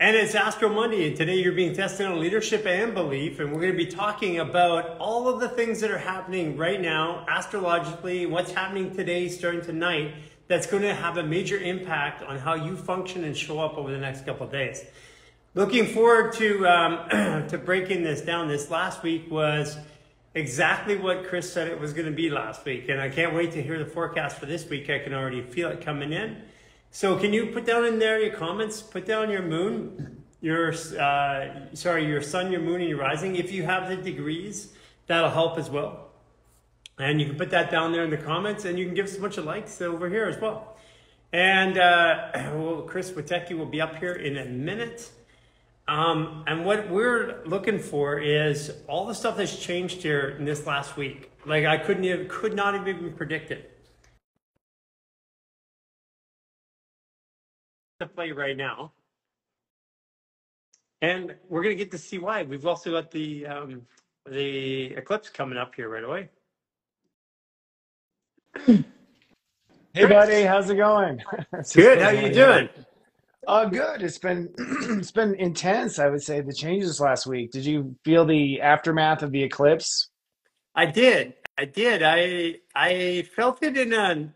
And it's Astro Monday, and today you're being tested on leadership and belief, and we're going to be talking about all of the things that are happening right now, astrologically, what's happening today, starting tonight, that's going to have a major impact on how you function and show up over the next couple days. Looking forward to um, to breaking this down. This last week was exactly what Chris said it was going to be last week, and I can't wait to hear the forecast for this week. I can already feel it coming in. So can you put down in there your comments? Put down your moon, your uh, sorry, your sun, your moon, and your rising. If you have the degrees, that'll help as well. And you can put that down there in the comments, and you can give us a bunch of likes over here as well. And uh, well, Chris Witecki will be up here in a minute. Um, and what we're looking for is all the stuff that's changed here in this last week. Like I couldn't have, could not have even predicted. To play right now. And we're going to get to see why. We've also got the um, the eclipse coming up here right away. Hey, buddy, how's it going? Good. How are you doing? Oh, good. It's been it's been intense. I would say the changes last week. Did you feel the aftermath of the eclipse? I did. I did. I I felt it in a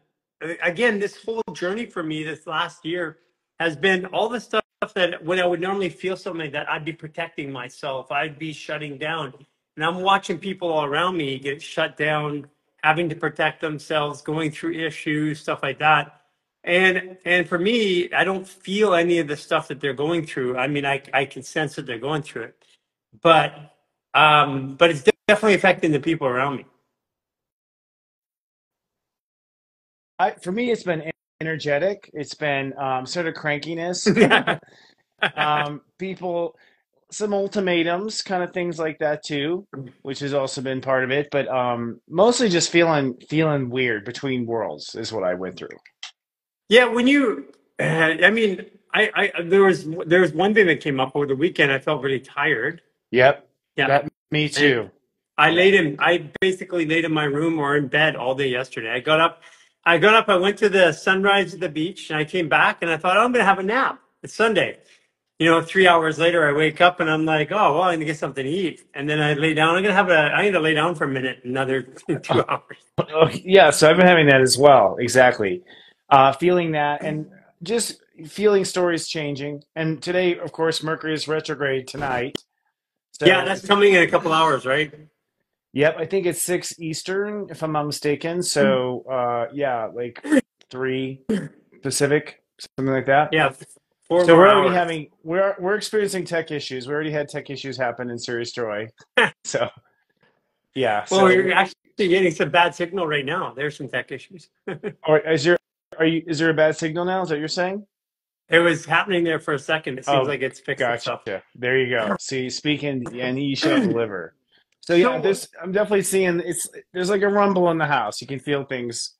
again this whole journey for me this last year has been all the stuff that when I would normally feel something that, I'd be protecting myself. I'd be shutting down. And I'm watching people all around me get shut down, having to protect themselves, going through issues, stuff like that. And and for me, I don't feel any of the stuff that they're going through. I mean, I I can sense that they're going through it, but um, but it's definitely affecting the people around me. I, for me, it's been energetic. It's been um, sort of crankiness. um, people, some ultimatums, kind of things like that too, which has also been part of it. But um, mostly just feeling feeling weird between worlds is what I went through. Yeah, when you, I mean, I, I there was there was one thing that came up over the weekend. I felt really tired. Yep. Yeah, That me and too. I laid in. I basically laid in my room or in bed all day yesterday. I got up. I got up. I went to the sunrise at the beach, and I came back, and I thought, oh, I'm going to have a nap. It's Sunday. You know, three hours later, I wake up and I'm like, oh, well, I need to get something to eat. And then I lay down. I'm going to have a. I need to lay down for a minute, another two hours. Oh, yeah, so I've been having that as well. Exactly. Uh, feeling that and just feeling stories changing. And today, of course, Mercury is retrograde tonight. Yeah, that's coming in a couple hours, right? Yep, I think it's six Eastern, if I'm not mistaken. So, uh, yeah, like three Pacific, something like that. Yeah, four So we're already hours. having we're we're experiencing tech issues. We already had tech issues happen in Sirius Joy. So yeah, Well, so we're actually getting some bad signal right now. There's some tech issues. or is there are you is there a bad signal now? Is that what you're saying? It was happening there for a second. It seems Oh, like it's fixed itself. gotcha. There you go. See, speaking and he shall deliver. So yeah, So, this I'm definitely seeing it's there's like a rumble in the house. You can feel things,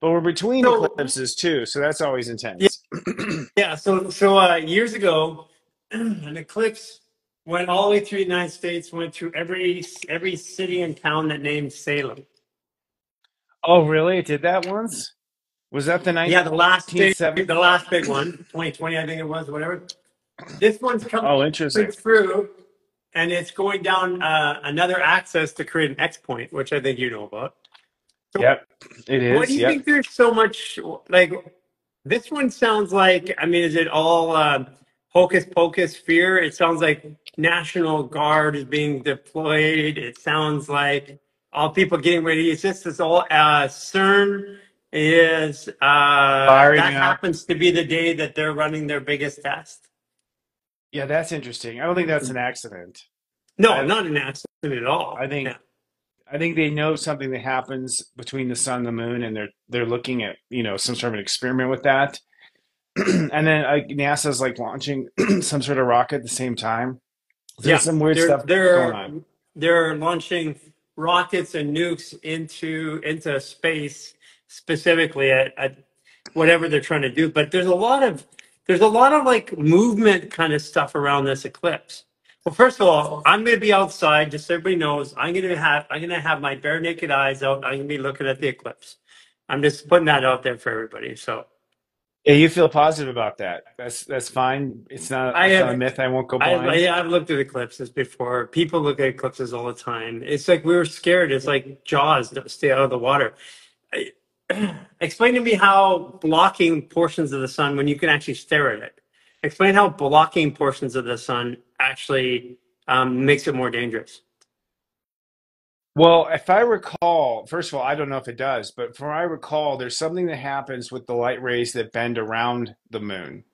but we're between so eclipses too, so that's always intense. yeah. yeah So, so uh, years ago, an eclipse went all the way through the United States, went through every every city and town that named Salem. Oh, really? It did that once? Was that the night? Yeah, the last big, the last big one, 2020, I think it was, whatever. This one's coming Oh, interesting. through, and it's going down uh, another axis to create an X point, which I think you know about. So, Yep, it what do you Yep. think? There's so much like this one sounds like. I mean, is it all uh, hocus pocus fear? It sounds like National Guard is being deployed. It sounds like all people getting ready. Is this is all uh, CERN is uh, Firing that up. happens to be the day that they're running their biggest test. Yeah, that's interesting. I don't think that's an accident. No, I not an accident at all. I think Yeah. I think they know something that happens between the sun and the moon, and they're they're looking at you know some sort of an experiment with that. and then uh, NASA's like launching some sort of rocket at the same time. There's Yeah, some weird they're stuff going they're on. they're launching rockets and nukes into into space specifically at, at whatever they're trying to do. But there's a lot of there's a lot of like movement kind of stuff around this eclipse. Well, first of all, I'm going to be outside. Just so everybody knows, I'm going to have I'm going to have my bare naked eyes out. I'm going to be looking at the eclipse. I'm just putting that out there for everybody. So Yeah, you feel positive about that. That's that's fine. It's not I it's not a myth. I won't go I, blind. yeah, I've looked at eclipses before. People look at eclipses all the time. It's like we were scared. It's like Jaws, stay out of the water. I- Explain to me how blocking portions of the sun when you can actually stare at it. Explain how blocking portions of the sun actually um, makes it more dangerous. Well, if I recall, first of all, I don't know if it does, but from what I recall, there's something that happens with the light rays that bend around the moon.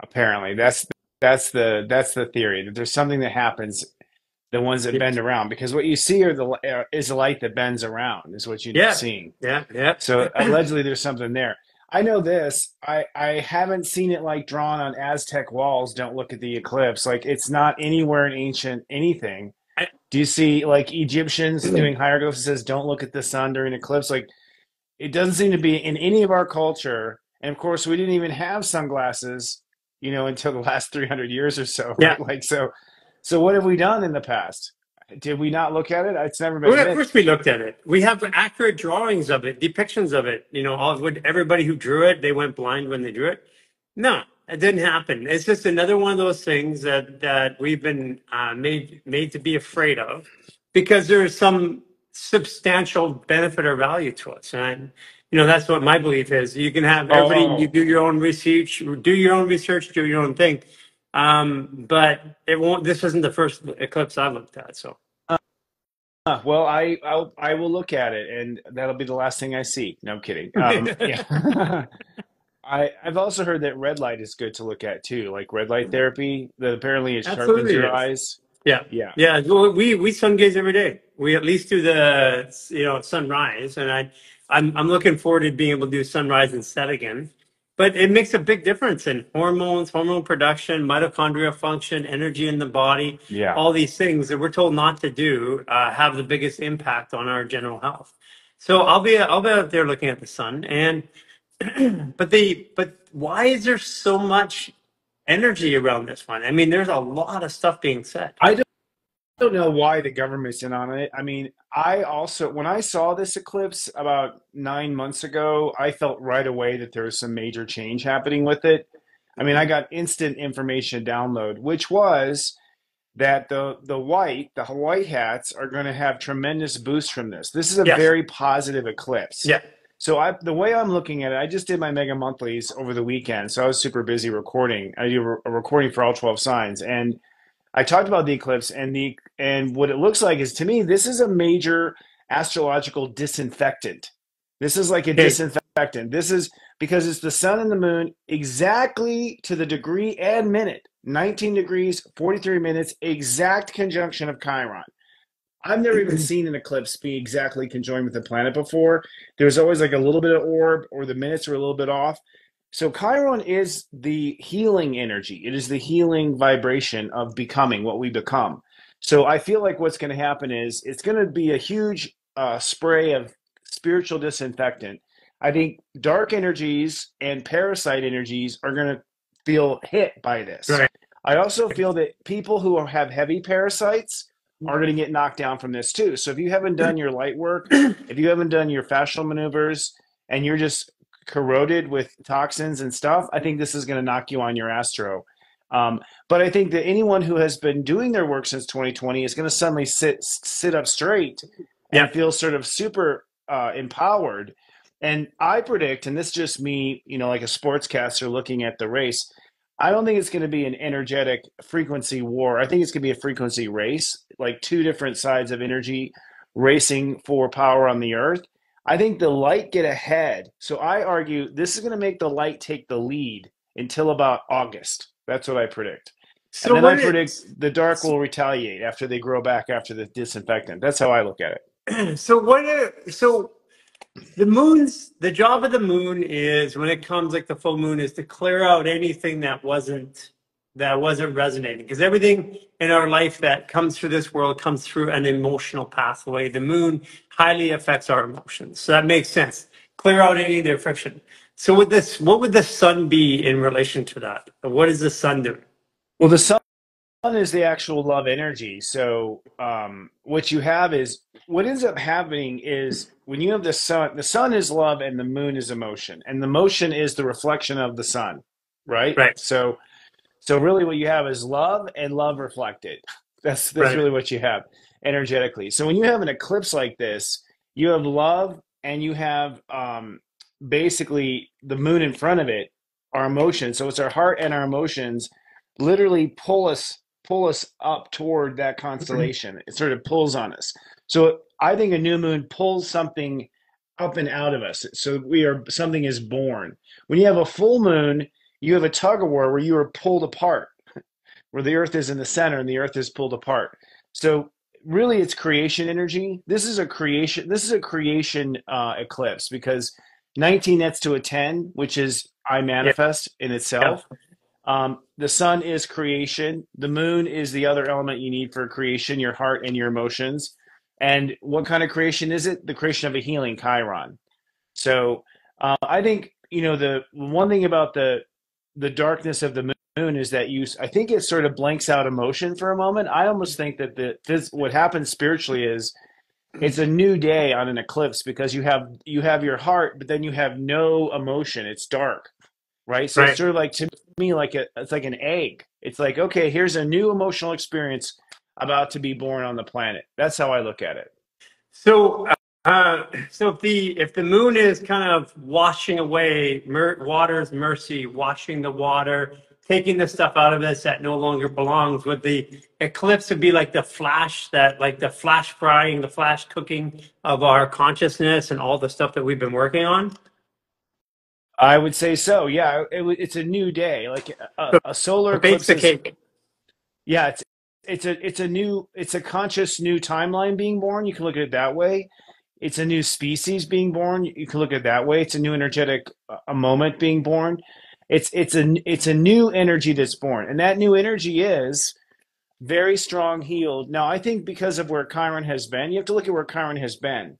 Apparently, that's that's the that's the theory that there's something that happens the ones that Yeah, bend around because what you see are the uh, is the light that bends around is what you're yeah, seeing. yeah. yeah. So allegedly there's something there. I know this. I I haven't seen it like drawn on Aztec walls. Don't look at the eclipse. Like it's not anywhere in ancient anything. I, Do you see like Egyptians doing hieroglyphs says don't look at the sun during eclipse? Like it doesn't seem to be in any of our culture. And of course, we didn't even have sunglasses, you know, until the last 300 years or so, yeah. right? Like so so what have we done in the past? Did we not look at it? It's never been Well, of course we looked at it. We have accurate drawings of it, depictions of it. You know, all would everybody who drew it, they went blind when they drew it. No, it didn't happen. It's just another one of those things that that we've been uh, made made to be afraid of because there is some substantial benefit or value to us. And you know, that's what my belief is. You can have everybody, you Oh, do your own research, do your own research, do your own thing. Um, but it won't. This isn't the first eclipse I've looked at, so. Huh, well, I I'll, I will look at it, and that'll be the last thing I see. No, I'm kidding. Um, yeah. I I've also heard that red light is good to look at too, like red light therapy. That apparently it sharpens Absolutely your is. eyes. Yeah. Yeah. Yeah. Well, we, we sun gaze every day. We at least do the, you know, sunrise. And I, I'm, I'm looking forward to being able to do sunrise and set again. But it makes a big difference in hormones, hormone production, mitochondria function, energy in the body. Yeah. All these things that we're told not to do uh, have the biggest impact on our general health. So I'll be I'll be out there looking at the sun, and but the but why is there so much energy around this one? I mean, there's a lot of stuff being said. I don't don't know why the government's in on it. I mean, I also when I saw this eclipse about nine months ago, I felt right away that there was some major change happening with it. I mean, I got instant information download, which was that the the white the white hats are going to have tremendous boost from this. This is a Yes. very positive eclipse. Yeah. So I the way I'm looking at it, I just did my mega monthlies over the weekend, so I was super busy recording. I do a recording for all 12 signs, and I talked about the eclipse and the and what it looks like is to me this is a major astrological disinfectant. This is like a Okay. disinfectant. This is because it's the sun and the moon exactly to the degree and minute. 19 degrees, 43 minutes, exact conjunction of Chiron. I've never even seen an eclipse be exactly conjoined with the planet before. There's always like a little bit of orb or the minutes are a little bit off. So Chiron is the healing energy. It is the healing vibration of becoming what we become. So I feel like what's going to happen is it's going to be a huge uh, spray of spiritual disinfectant. I think dark energies and parasite energies are going to feel hit by this. Right. I also feel that people who have heavy parasites are going to get knocked down from this too. So if you haven't done your light work, if you haven't done your fascial maneuvers, and you're just corroded with toxins and stuff, I think this is going to knock you on your astro. Um, but I think that anyone who has been doing their work since 2020 is going to suddenly sit sit up straight and Yeah. feel sort of super uh, empowered. And I predict, and this is just me, you know, like a sportscaster looking at the race. I don't think it's going to be an energetic frequency war. I think it's going to be a frequency race, like two different sides of energy racing for power on the earth. I think the light get ahead. So I argue this is going to make the light take the lead until about August. That's what I predict. So And then I predict the dark will retaliate after they grow back after the disinfectant. That's how I look at it. so what are, so the moon's the job of the moon is when it comes like the full moon is to clear out anything that wasn't that wasn't resonating. Because everything in our life that comes through this world comes through an emotional pathway. The moon highly affects our emotions. So that makes sense. Clear out any of their friction. So with this what would the sun be in relation to that? What is the sun doing? Well, the sun is the actual love energy. So um, what you have is what ends up happening is when you have the sun, the sun is love and the moon is emotion, and the motion is the reflection of the sun, right? Right. So so really, what you have is love and love reflected. That's that's Right. really what you have energetically. So when you have an eclipse like this, you have love and you have um, basically the moon in front of it, our emotions. So it's our heart and our emotions literally pull us pull us up toward that constellation. It sort of pulls on us. So I think a new moon pulls something up and out of us. So we are something is born. When you have a full moon, you have a tug of war where you are pulled apart, where the earth is in the center and the earth is pulled apart. So really it's creation energy. This is a creation this is a creation uh, eclipse because 19 nets to a 10, which is I manifest in itself. Um, the sun is creation. The moon is the other element you need for creation, your heart and your emotions. And what kind of creation is it? The creation of a healing Chiron. So uh, I think you know the one thing about the the darkness of the moon is that you I think it sort of blanks out emotion for a moment. I almost think that the this what happens spiritually is it's a new day on an eclipse because you have you have your heart, but then you have no emotion. It's dark, right? So Right. it's sort of like to me like a it's like an egg. It's like okay, here's a new emotional experience about to be born on the planet. That's how I look at it. So, uh, so if the if the moon is kind of washing away mer- water's mercy, washing the water, taking the stuff out of us that no longer belongs, would the eclipse would be like the flash that like the flash frying, the flash cooking of our consciousness and all the stuff that we've been working on? I would say so. Yeah, it, it's a new day, like a, a solar eclipse is. cake. Yeah, it's it's a it's a new it's a conscious new timeline being born. You can look at it that way. It's a new species being born. You can look at it that way. It's a new energetic a moment being born. It's it's a it's a new energy that's born, and that new energy is very strong, healed. Now, I think because of where Chiron has been, you have to look at where Chiron has been.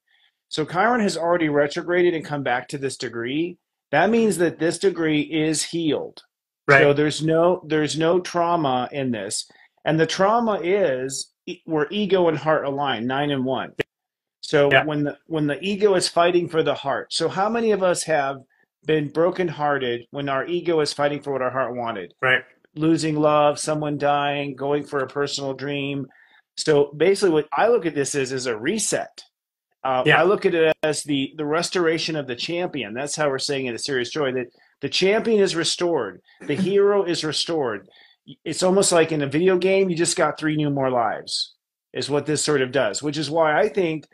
So Chiron has already retrograded and come back to this degree. That means that this degree is healed. Right. So there's no there's no trauma in this, and the trauma is where ego and heart align, nine and one. So Yeah. when the when the ego is fighting for the heart, so how many of us have been brokenhearted when our ego is fighting for what our heart wanted? Right. Losing love, someone dying, going for a personal dream. So basically, what I look at this as is a reset. Uh, I look at it as the the restoration of the champion. That's how we're saying it a Sirius Joy that the champion is restored, the hero is restored. It's almost like in a video game, you just got three new more lives, is what this sort of does. Which is why I think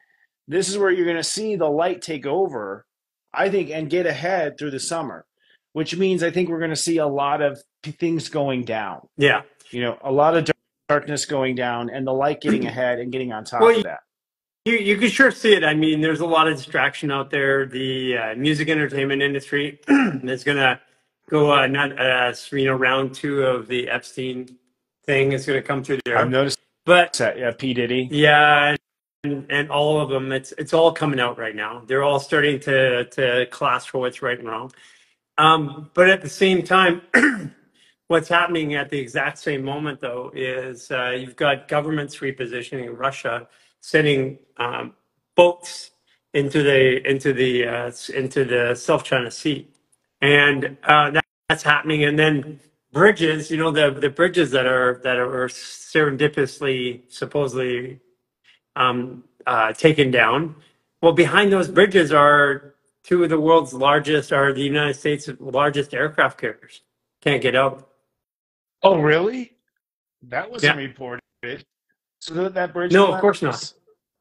this is where you're going to see the light take over. I think and get ahead through the summer, which means I think we're going to see a lot of things going down. Yeah. You know, a lot of darkness going down, and the light getting ahead and getting on top Well, of that. you you can sure see it. I mean, there's a lot of distraction out there. The uh, music entertainment industry is going to go uh, not uh, you know round two of the Epstein thing is going to come through there. I've noticed But that. Yeah, P Diddy. yeah, and, and all of them, it's it's all coming out right now. They're all starting to to class for what's right and wrong. Um, but at the same time, what's happening at the exact same moment, though, is uh, you've got governments repositioning Russia, sending um, boats into the into the uh, into the South China Sea, and uh, that, that's happening. And then bridges, you know, the the bridges that are that are serendipitously supposedly um, uh, taken down. Well, behind those bridges are two of the world's largest, are the United States' largest aircraft carriers. Can't get out. Oh, really? That wasn't Yeah. reported. So that, that bridge No, of course not.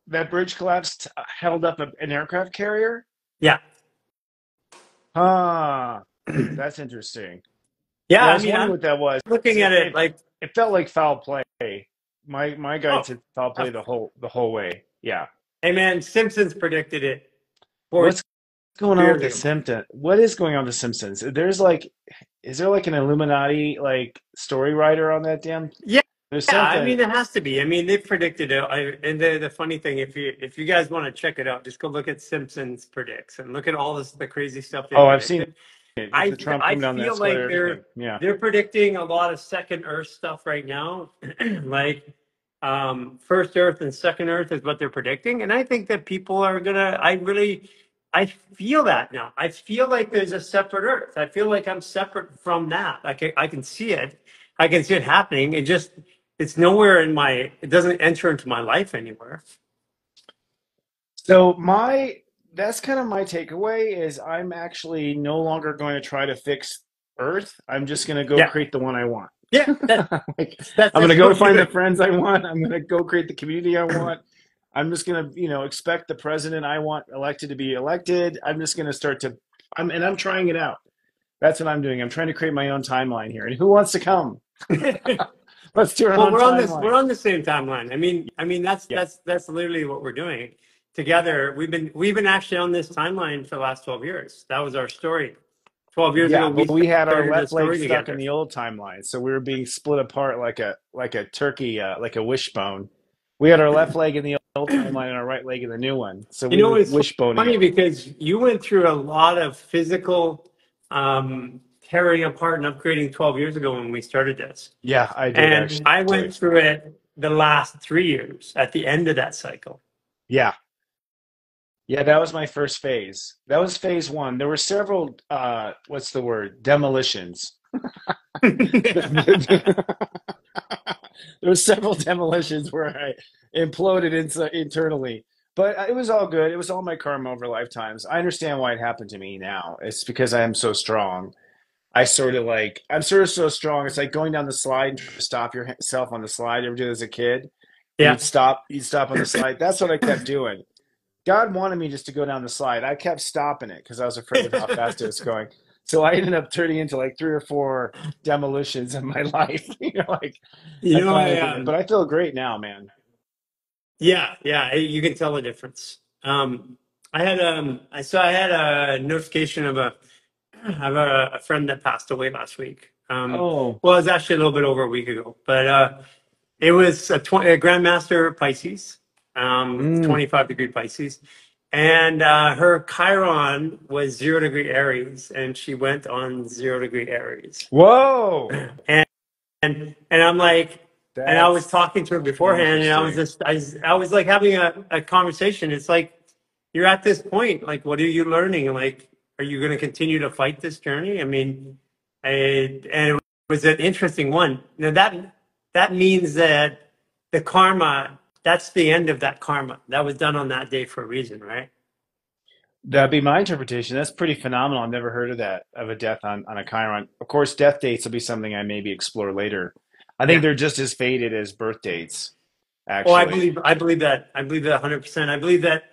that bridge collapsed uh, held up a, an aircraft carrier? Yeah. Ah, that's interesting. Yeah, Yeah, I I was mean, wondering I'm what that was. looking at it it, like, it felt like foul play. My my guy oh, said foul play the whole the whole way. Yeah. hey man, Simpsons predicted it four What's going on with the. Simpsons? What is going on with the Simpsons? There's like, is there like an Illuminati like story writer on that damn? Yeah, There's yeah. I mean, it has to be. I mean, they predicted it. I, and the the funny thing, if you if you guys want to check it out, just go look at Simpsons predicts and look at all this the crazy stuff they Oh, I've seen predicted. It's I Trump I come down feel like they're. Yeah. they're predicting a lot of second Earth stuff right now, like um, first Earth and second Earth is what they're predicting, and I think that people are gonna. I really, I feel that now. I feel like there's a separate Earth. I feel like I'm separate from that. I can I can see it. I can see it happening. It just it's nowhere in my. It doesn't enter into my life anywhere. So my that's kind of my takeaway is I'm actually no longer going to try to fix Earth. I'm just going to go Yeah, create the one I want. yeah. That, like that's I'm going to go find the friends I want. I'm going to go create the community I want. I'm just going to, you know, expect the president I want elected to be elected. I'm just going to start to I'm and I'm trying it out. That's what I'm doing. I'm trying to create my own timeline here. And who wants to come? Let's do our Well, we're on this. We're on the same timeline. I mean, I mean that's Yeah. that's that's literally what we're doing together. We've been we've been actually on this timeline for the last twelve years. That was our story. Twelve years Yeah, ago, we we had our left leg stuck in the old timeline, so we were being split apart like a like a turkey, uh, like a wishbone. We had our left leg in the old timeline and our right leg in the new one, so You we know, it's wishboning funny because you went through a lot of physical um, tearing apart and upgrading twelve years ago when we started this, Yeah, I did and I went through it the last three years at the end of that cycle. Yeah, yeah, that was my first phase. That was phase one. There were several, uh, what's the word? Demolitions. there were several demolitions where I imploded inside, internally, but uh, it was all good. It was all my karma over lifetimes. I understand why it happened to me now. It's because I am so strong. I sort of like I'm sort of so strong. It's like going down the slide and trying to stop yourself on the slide. You ever did as a kid? yeah, You'd stop. You'd stop on the slide. That's what I kept doing. God wanted me just to go down the slide. I kept stopping it because I was afraid of how fast it was going. So I ended up turning into like three or four demolitions in my life. you know, like you I know, I finally did it. um, But I feel great now, man. Yeah, yeah, you can tell the difference. Um, I had um, I so I had a notification of a of a, a friend that passed away last week. Um, Oh, well, it was actually a little bit over a week ago, but uh, it was a, tw- a Grandmaster Pisces, um, mm, 25 degree Pisces, and uh, her Chiron was zero degree Aries, and she went on zero degree Aries, whoa, and and and I'm like, and I was talking to her beforehand, and I was just, I was, I was like having a, a conversation. It's like you're at this point, like, what are you learning? Like, are you going to continue to fight this journey? I mean, I, and it was an interesting one. Now that that means that the karma, that's the end of that karma. That was done on that day for a reason, right? That'd be my interpretation. That's pretty phenomenal. I've never heard of that, of a death on, on a Chiron. Of course, death dates will be something I maybe explore later. I think Yeah. they're just as faded as birth dates, Actually, Oh, I believe, I believe that. I believe that 100%. I believe that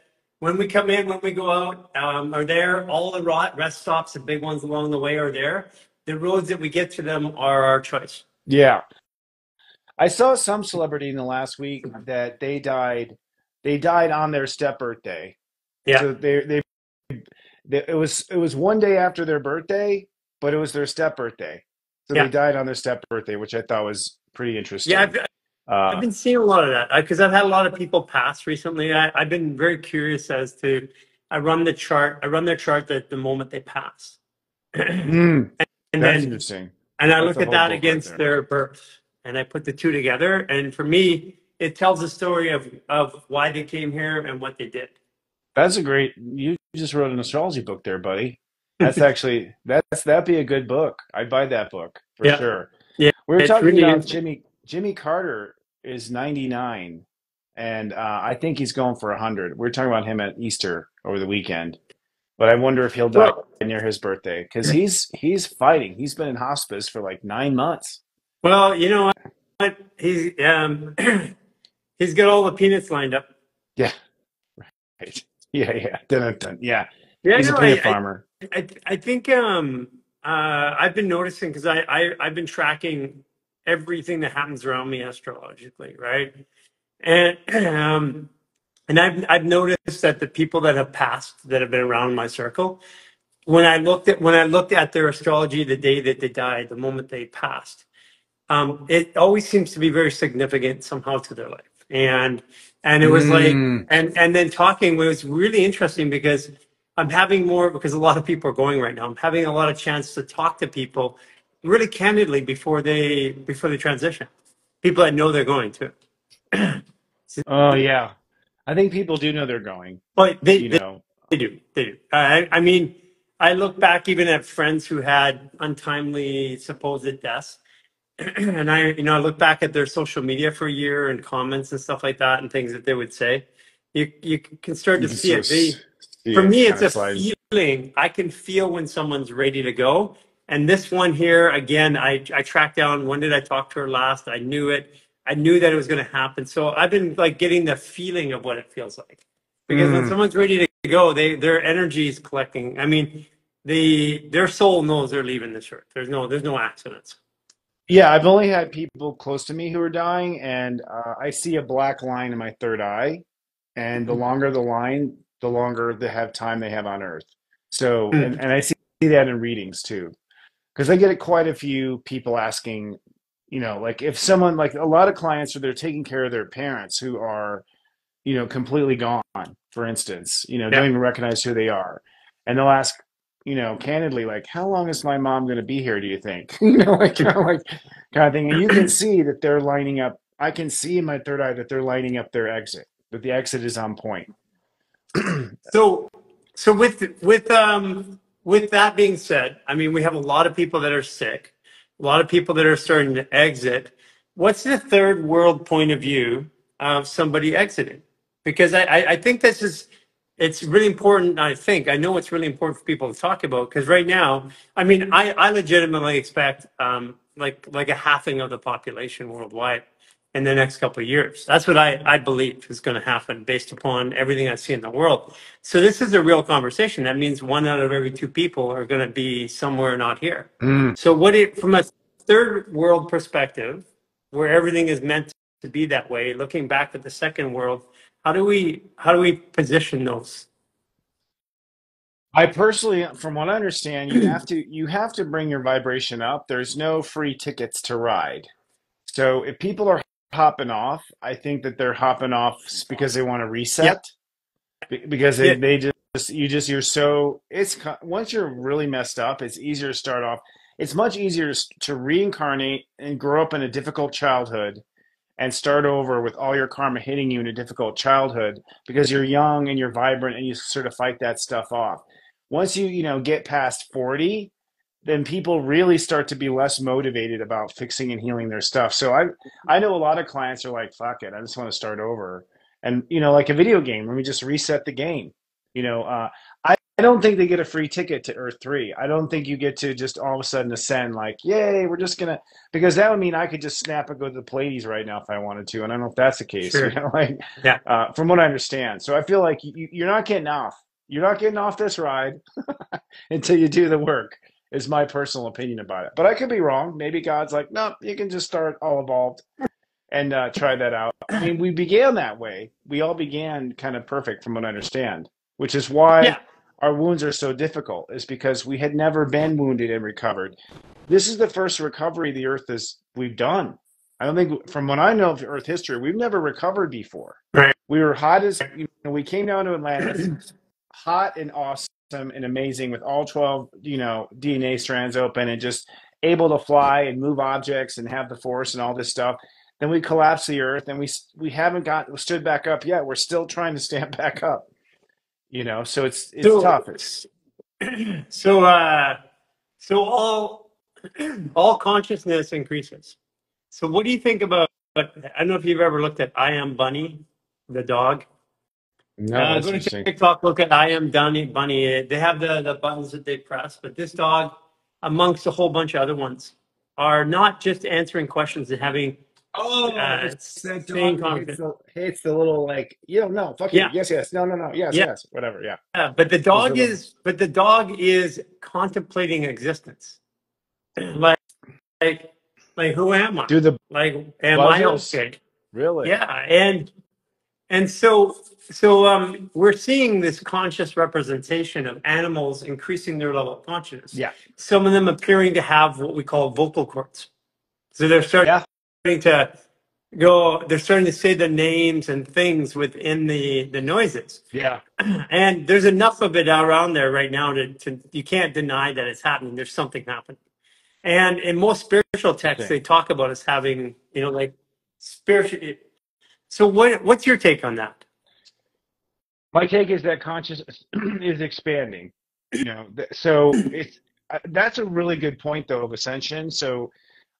when we come in, when we go out, um, are there. All the rest stops, and big ones along the way are there. The roads that we get to them are our choice. Yeah. I saw some celebrity in the last week that they died. They died on their step birthday. Yeah. So they, they they it was it was one day after their birthday, but it was their step birthday. So Yeah. they died on their step birthday, which I thought was pretty Yeah. interesting. I've, I've Uh, been seeing a lot of that because I've had a lot of people pass recently. I, I've been very curious as to, I run the chart, I run their chart at the moment they pass. mm, And that's then interesting. And I That's look at that book right against their birth, and I put the two together. And for me, it tells the story of of why they came here and what they did. That's a great. You just wrote an astrology book there, buddy. That's actually that's that'd be a good book. I'd buy that book for Yeah, sure. yeah, We were it's talking really about. Jimmy Jimmy Carter is 99 and uh, I think he's going for 100. We are talking about him at Easter over the weekend. But I wonder if he'll die Well, near his birthday cuz he's he's fighting. He's been in hospice for like 9 months. Well, you know what? He's um he's got all the peanuts lined up. Yeah, right. Yeah, yeah. Dun, dun, dun. Yeah. Yeah, He's a no, peanut I I farmer. I, I think um uh I've been noticing because I, I I've been tracking everything that happens around me astrologically, right? And um and I've I've noticed that the people that have passed that have been around my circle, when I looked at when I looked at their astrology the day that they died, the moment they passed, um, it always seems to be very significant somehow to their life. And and it was like Mm. and and then talking was really interesting because I'm having more because a lot of people are going right now. I'm having a lot of chance to talk to people really candidly before they before they transition. People that know they're going to. Oh yeah, I think people do know they're going. But they, You they know, They do. They do. I, I mean, I look back even at friends who had untimely supposed deaths, and I, you know, I look back at their social media for a year and comments and stuff like that and things that they would say. You you can start to see it. They, see for it me, kind it's of a feeling. I can feel when someone's ready to go. And this one here, again, I I tracked down when did I talk to her last? I knew it. I knew that it was going to happen. So I've been like getting the feeling of what it feels like. Because when Mm. someone's ready to go, they their energy is collecting. I mean, the their soul knows they're leaving this earth. There's no there's no accidents. Yeah, I've only had people close to me who are dying, and uh, I see a black line in my third eye. And the longer the line, the longer they have time they have on Earth. So, and, Hmm. and I see that in readings too, because I get quite a few people asking, you know, like if someone, like a lot of clients are they're taking care of their parents who are, you know, completely gone, for instance, you know, Yeah. don't even recognize who they are. And they'll ask, you know, candidly, like, how long is my mom going to be here, do you think? You know, like, kind of like, kind of thing. And you can see that they're lining up. I can see in my third eye that they're lining up their exit, that the exit is on point. So so with with um with that being said, I mean we have a lot of people that are sick, a lot of people that are starting to exit. What's the third world point of view of somebody exiting? Because I, I, I think this is it's really important. I think I know it's really important for people to talk about because right now, I mean, I, I legitimately expect um, like like a halving of the population worldwide in the next couple of years. That's what I, I believe is going to happen based upon everything I see in the world. So this is a real conversation. That means one out of every two people are going to be somewhere not here. Mm. So what it from a third world perspective, where everything is meant to be that way, looking back at the second world, how do we how do we position those? I personally, from what I understand, you have to you have to bring your vibration up. There's no free tickets to ride. So if people are hopping off, I think that they're hopping off because they want to reset be- because they, Yeah. they just you just you're so it's once you're really messed up, it's easier to start off. It's much easier to reincarnate and grow up in a difficult childhood and start over with all your karma hitting you in a difficult childhood because you're young and you're vibrant and you sort of fight that stuff off. Once you, you know, get past 40, then people really start to be less motivated about fixing and healing their stuff. So I I know a lot of clients are like, fuck it, I just want to start over. And you know, like a video game, let me just reset the game. You know, uh, I, don't think they get a free ticket to Earth 3. I don't think you get to just all of a sudden ascend like, yay, we're just gonna because that would mean I could just snap and go to the Pleiades right now if I wanted to. And I don't know if that's the case. You know, like Yeah. uh, from what I understand. So I feel like you, you're not getting off. You're not getting off this ride until you do the work. Is my personal opinion about it. But I could be wrong. Maybe God's like, no, you can just start all evolved and uh, try that out. I mean, we began that way. We all began kind of perfect, from what I understand, which is why Yeah. Our wounds are so difficult. Is because we had never been wounded and recovered. This is the first recovery the Earth has we've done. I don't think, from what I know of Earth history, we've never recovered before. Right. We were hot as you know. We came down to Atlantis, hot and awesome and amazing with all 12 you know dna strands open and just able to fly and move objects and have the force and all this stuff then we collapse the earth and we we haven't got stood back up yet we're still trying to stand back up you know so it's it's So tough it's so uh so all all consciousness increases. So what do you think about but I don't know if you've ever looked at I am Bunny, the dog. no Uh, go to TikTok, look at I am Bunny. Bunny. They have the the buttons that they press, but this dog, amongst a whole bunch of other ones, are not just answering questions and having oh uh, it's that dog hits the hits the little like you know no fuck you Yeah, yes yes no no no yes yeah, yes whatever yeah yeah. But the those dog little is, but the dog is contemplating existence. Like, like, like, who am I? do the Like, am I buzzers okay? really Yeah, and and so so um, we're seeing this conscious representation of animals increasing their level of consciousness. yeah Some of them appearing to have what we call vocal cords. So they're starting yeah to go they're starting to say the names and things within the the noises Yeah. and there's enough of it around there right now to, to you can't deny that it's happening there's something happening and in most spiritual texts they talk about us having you know like spiritual so what what's your take on that My take is that consciousness is expanding. You know, so it's uh, that's a really good point though of ascension. So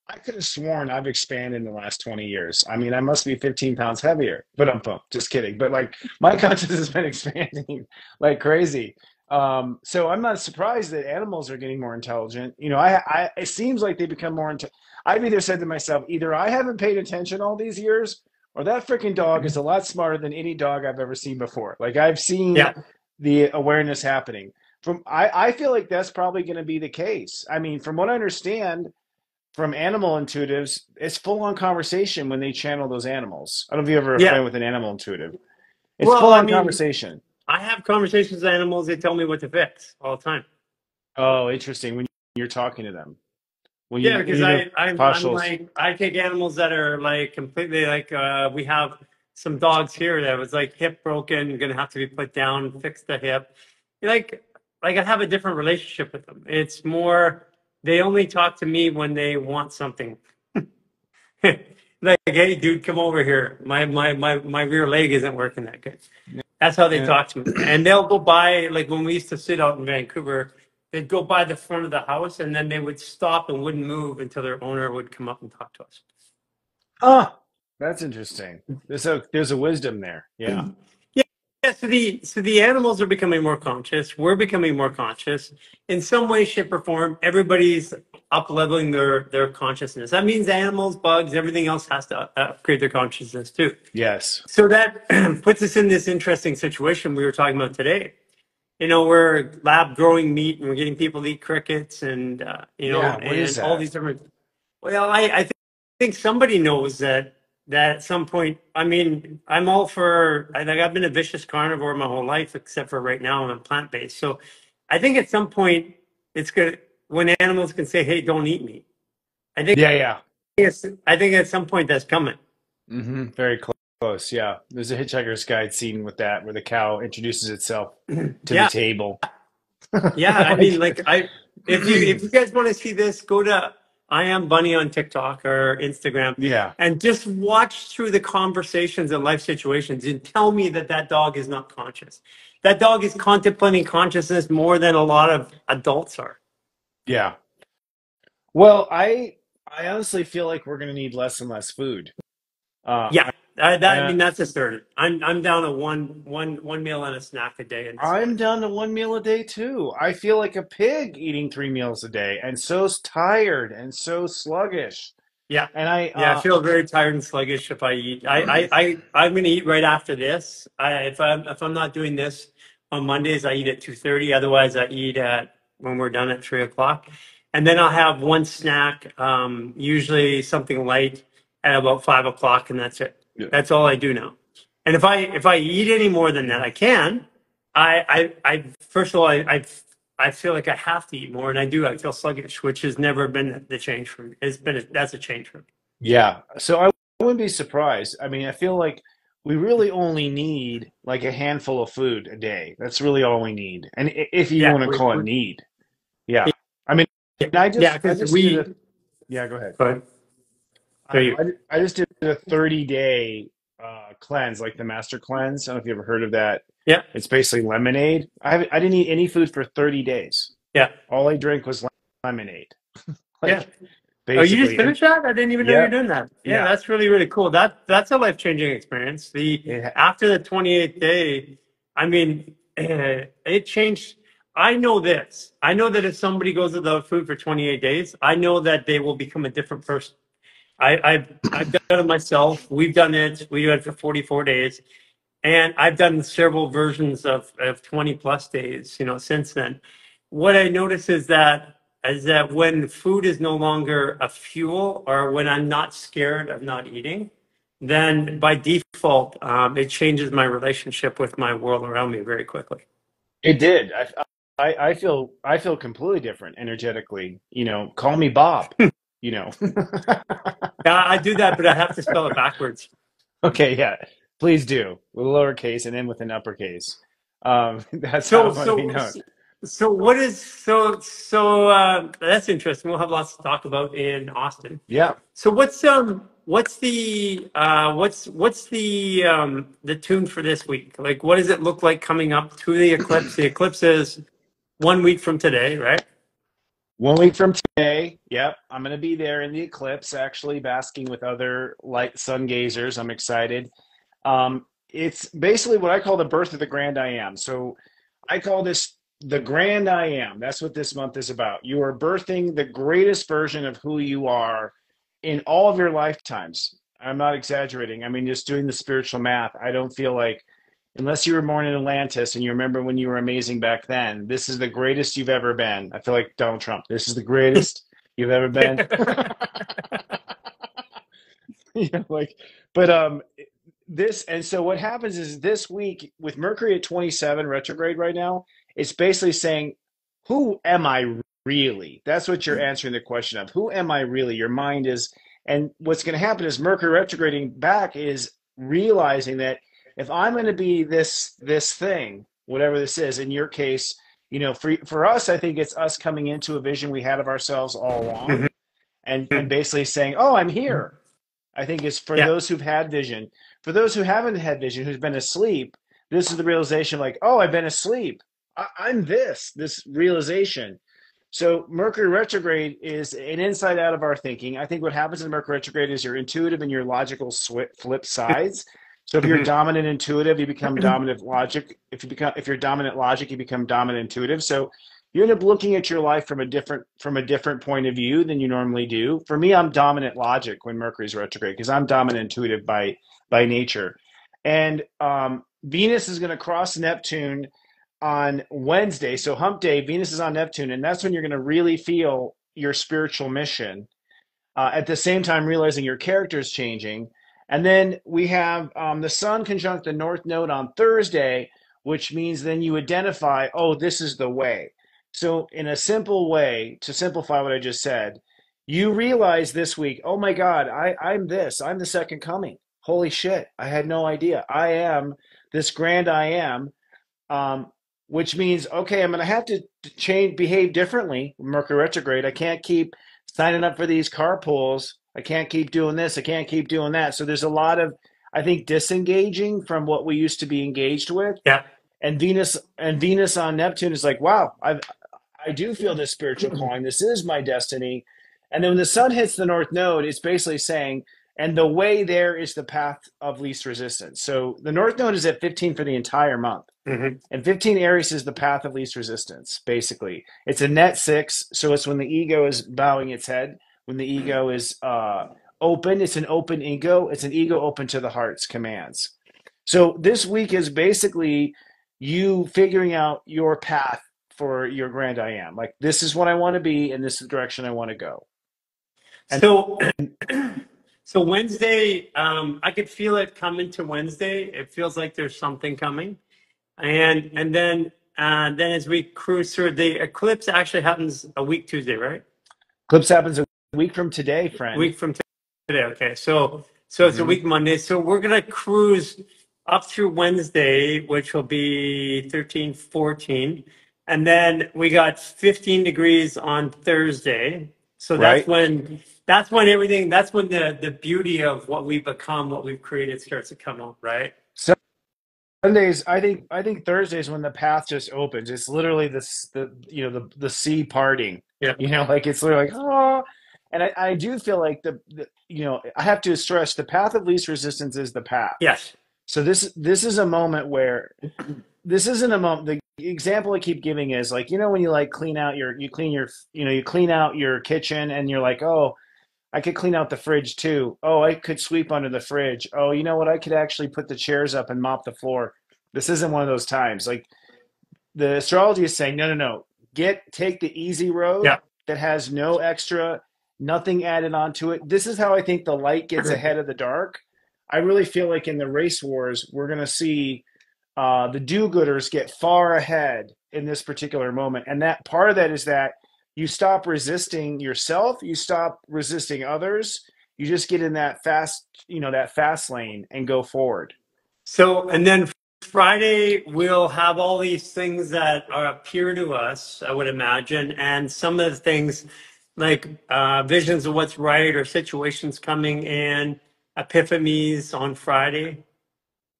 I could have sworn I've expanded in the last 20 years. I mean, I must be 15 pounds heavier, but I'm pumped. Just kidding. But like my consciousness has been expanding like crazy. Um, so I'm not surprised that animals are getting more intelligent. You know, I, I it seems like they become more inte- I've either said to myself, either I haven't paid attention all these years, or that freaking dog is a lot smarter than any dog I've ever seen before. Like I've seen yeah the awareness happening. From I, I feel like that's probably going to be the case. I mean, from what I understand, from animal intuitives, it's full on conversation when they channel those animals. I don't know if you ever yeah with an animal intuitive. It's well full i on mean conversation. i have conversations with animals they tell me what to fix all the time Oh, interesting. When you're talking to them, when Yeah, you because I I'm I'm like I take animals that are like completely like uh we have some dogs here that was like hip broken, gonna have to be put down, fix the hip. Like like I have a different relationship with them. It's more they only talk to me when they want something. Like, hey dude, come over here. My my my my rear leg isn't working that good. That's how they Yeah. talk to me. And they'll go by, like when we used to sit out in Vancouver, they'd go by the front of the house and then they would stop and wouldn't move until their owner would come up and talk to us. Huh. That's interesting. There's a there's a wisdom there. Yeah. Yeah. So the so the animals are becoming more conscious. We're becoming more conscious in some way, shape, or form. Everybody's up leveling their their consciousness. That means animals, bugs, everything else has to upgrade their consciousness too. Yes. So that puts us in this interesting situation we were talking about today. you know, we're lab growing meat and we're getting people to eat crickets and, uh, you know, Yeah. And all these different. Well, I, I think somebody knows that, that at some point, I mean, I'm all for, I think I've been a vicious carnivore my whole life, except for right now I'm plant based. So I think at some point it's good when animals can say, hey, don't eat me. I think Yeah. Yeah. it's, I think at some point that's coming. Mm-hmm. Very close. Close. Yeah. There's a Hitchhiker's Guide scene with that where the cow introduces itself to the table. Yeah. I mean, like I, if you, if you guys want to see this, go to I am Bunny on TikTok or Instagram yeah. and just watch through the conversations and life situations and tell me that that dog is not conscious. That dog is contemplating consciousness more than a lot of adults are. Yeah. Well, I I honestly feel like we're gonna need less and less food. Uh, Yeah. I, that, I I, mean, that's asserted. I'm, I'm down to one, one, one meal and a snack a day. And I'm down to one meal a day too. I feel like a pig eating three meals a day, and so tired and so sluggish. yeah. And I Yeah, I uh, feel very tired and sluggish if I eat. I, I, I I'm gonna eat right after this. I if I'm if I'm not doing this on Mondays, I eat at two thirty. Otherwise, I eat at when we're done at three o'clock, and then I'll have one snack, um, usually something light at about five o'clock, and that's it. Yeah. That's all I do now. And if I if I eat any more than that, I can. I I, I first of all, I, I I feel like I have to eat more, and I do. I feel sluggish, which has never been the change for me. It's been a, that's a change for me. Yeah. So I wouldn't be surprised. I mean, I feel like we really only need like a handful of food a day. That's really all we need. And if you Yeah, want to we, call it need, yeah. I mean, I yeah, just I because just we. a yeah. Go ahead. But so you, I, I just did a 30 day uh, cleanse, like the master cleanse. I don't know if you ever heard of that. yeah, It's basically lemonade. I I didn't eat any food for 30 days. yeah, All I drank was lemonade, yeah. like Oh, you just finished that? I didn't even know you were doing that. Yeah, yeah, that's really really cool. That that's a life changing experience. The ha- after the twenty eighth day, I mean, eh, it changed. I know this. I know that if somebody goes without food for twenty eight days, I know that they will become a different person. I, I've I've done it myself. We've done it. We do it for forty four days. And I've done several versions of, of 20 plus days, you know, since then. What I notice is that is that when food is no longer a fuel or when I'm not scared of not eating, then by default, um, it changes my relationship with my world around me very quickly. it did. I, I, I feel, I feel completely different energetically. You know, call me Bob. you know. yeah, I do that, but I have to spell it backwards. Okay, yeah, please do with a lowercase and then with an uppercase. Um, that's so, how so, so what is so so uh, that's interesting. We'll have lots to talk about in Austin. Yeah. So what's um what's the uh what's what's the um the tune for this week? Like what does it look like coming up to the eclipse? The eclipse is one week from today, right? One week from today, yep, I'm going to be there in the eclipse, actually basking with other light sun gazers. I'm excited. Um, it's basically what I call the birth of the grand I am. So I call this the grand I am. That's what this month is about. You are birthing the greatest version of who you are in all of your lifetimes. I'm not exaggerating. I mean, just doing the spiritual math, I don't feel like unless you were born in Atlantis and you remember when you were amazing back then, this is the greatest you've ever been. I feel like Donald Trump. This is the greatest you've ever been. yeah, like, but um, this and so what happens is this week with Mercury at 27 retrograde right now, it's basically saying, "Who am I really?" That's what you're answering the question of. Who am I really? Your mind is, and what's going to happen is Mercury retrograding back is realizing that if I'm going to be this this thing, whatever this is, in your case, you know, for for us, I think it's us coming into a vision we had of ourselves all along, mm-hmm. and and basically saying, "Oh, I'm here." I think it's for yeah. those who've had vision. For those who haven't had vision, who's been asleep, this is the realization, like, "Oh, I've been asleep. I, I'm this." This realization. So Mercury retrograde is an inside out of our thinking. I think what happens in Mercury retrograde is your intuitive and your logical flip sides. So if you're mm-hmm. dominant intuitive, you become mm-hmm. dominant logic. If you become if you're dominant logic, you become dominant intuitive. So you end up looking at your life from a different from a different point of view than you normally do. For me, I'm dominant logic when Mercury's retrograde because I'm dominant intuitive by by nature. And um, Venus is going to cross Neptune on Wednesday. So hump day, Venus is on Neptune, and that's when you're going to really feel your spiritual mission. Uh, at the same time, realizing your character is changing and then we have um, the Sun conjunct the North Node on Thursday, which means then you identify, oh, this is the way. So, in a simple way, to simplify what I just said, you realize this week, oh my God, I, I'm this, I'm the second coming. Holy shit, I had no idea. I am this grand I am, um, which means, okay, I'm going to have to change, behave differently. Mercury retrograde. I can't keep signing up for these carpools I can't keep doing this. I can't keep doing that. So there's a lot of, I think, disengaging from what we used to be engaged with. Yeah. And Venus and Venus on Neptune is like, wow, I I do feel this spiritual calling. This is my destiny. And then when the sun hits the north node, it's basically saying, and the way there is the path of least resistance. So the north node is at 15 for the entire month. Mm-hmm. And 15 Aries is the path of least resistance, basically. It's a net six. So it's when the ego is bowing its head when the ego is uh, open. It's an open ego. It's an ego open to the heart's commands. So this week is basically you figuring out your path for your grand I am. Like this is what I want to be, and this is the direction I want to go. And so, so Wednesday, um, I could feel it coming to Wednesday. It feels like there's something coming, and and then uh, then as we cruise through, the eclipse actually happens a week Tuesday, right? Eclipse happens week from today, friend. Week from today. Okay. So so it's mm-hmm. a week Monday. So we're gonna cruise up through Wednesday, which will be 13, 14. And then we got 15 degrees on Thursday. So that's right. when that's when everything that's when the the beauty of what we've become, what we've created starts to come out, right? So Sundays, I think I think Thursdays when the path just opens. It's literally this the you know the the sea parting. Yeah. You know, like it's literally like, oh, and I, I do feel like the, the, you know I have to stress the path of least resistance is the path. Yes. So this this is a moment where this isn't a moment. The example I keep giving is like you know when you like clean out your you clean your you know you clean out your kitchen and you're like oh I could clean out the fridge too. Oh I could sweep under the fridge. Oh you know what I could actually put the chairs up and mop the floor. This isn't one of those times. Like the astrology is saying no no no get take the easy road yeah. that has no extra nothing added onto it. This is how I think the light gets ahead of the dark. I really feel like in the race wars, we're going to see uh, the do-gooders get far ahead in this particular moment, and that part of that is that you stop resisting yourself, you stop resisting others, you just get in that fast, you know, that fast lane and go forward. So, and then Friday, we'll have all these things that are appear to us, I would imagine, and some of the things like uh, visions of what's right or situations coming in, epiphanies on Friday.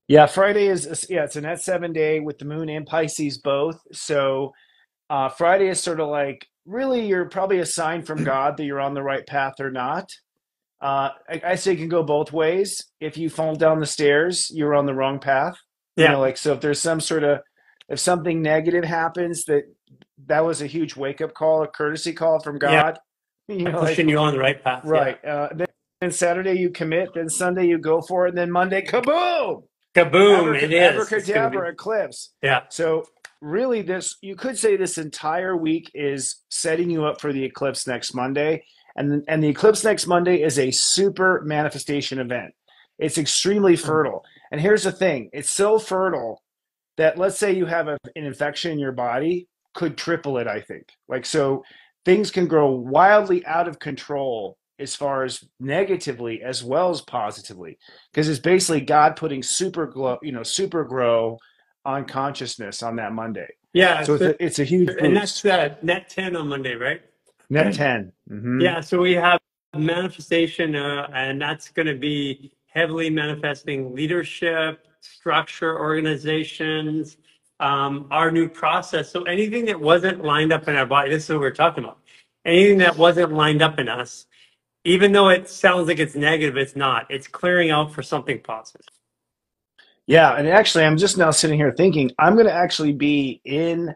Yeah, Friday is yeah, it's a net seven day with the moon and Pisces both. So uh, Friday is sort of like really you're probably a sign from God that you're on the right path or not. Uh, I, I say it can go both ways. If you fall down the stairs, you're on the wrong path. You Yeah, know, like so if there's some sort of if something negative happens that that was a huge wake up call, a courtesy call from God. You know, like pushing you on the right path. Yeah. right. Uh, then, then Saturday you commit, then Sunday you go for it, and then Monday kaboom! Kaboom! Abrac- It is. Gonna be. eclipse. Yeah. So really this you could say this entire week is setting you up for the eclipse next Monday. And and the eclipse next Monday is a super manifestation event. It's extremely fertile. And here's the thing, it's so fertile that let's say you have a, an infection in your body could triple it, I think. Like so things can grow wildly out of control as far as negatively as well as positively because it's basically God putting super glow, you know, super grow on consciousness on that Monday. Yeah. So it's a, it's a huge and that's boost. uh, net ten on Monday, right? Net 10. hmm Yeah, so we have manifestation, uh, and that's going to be heavily manifesting leadership, structure, organizations, um, our new process. So anything that wasn't lined up in our body, this is what we're talking about. Anything that wasn't lined up in us, even though it sounds like it's negative, it's not. It's clearing out for something positive. Yeah. And actually, I'm just now sitting here thinking I'm going to actually be in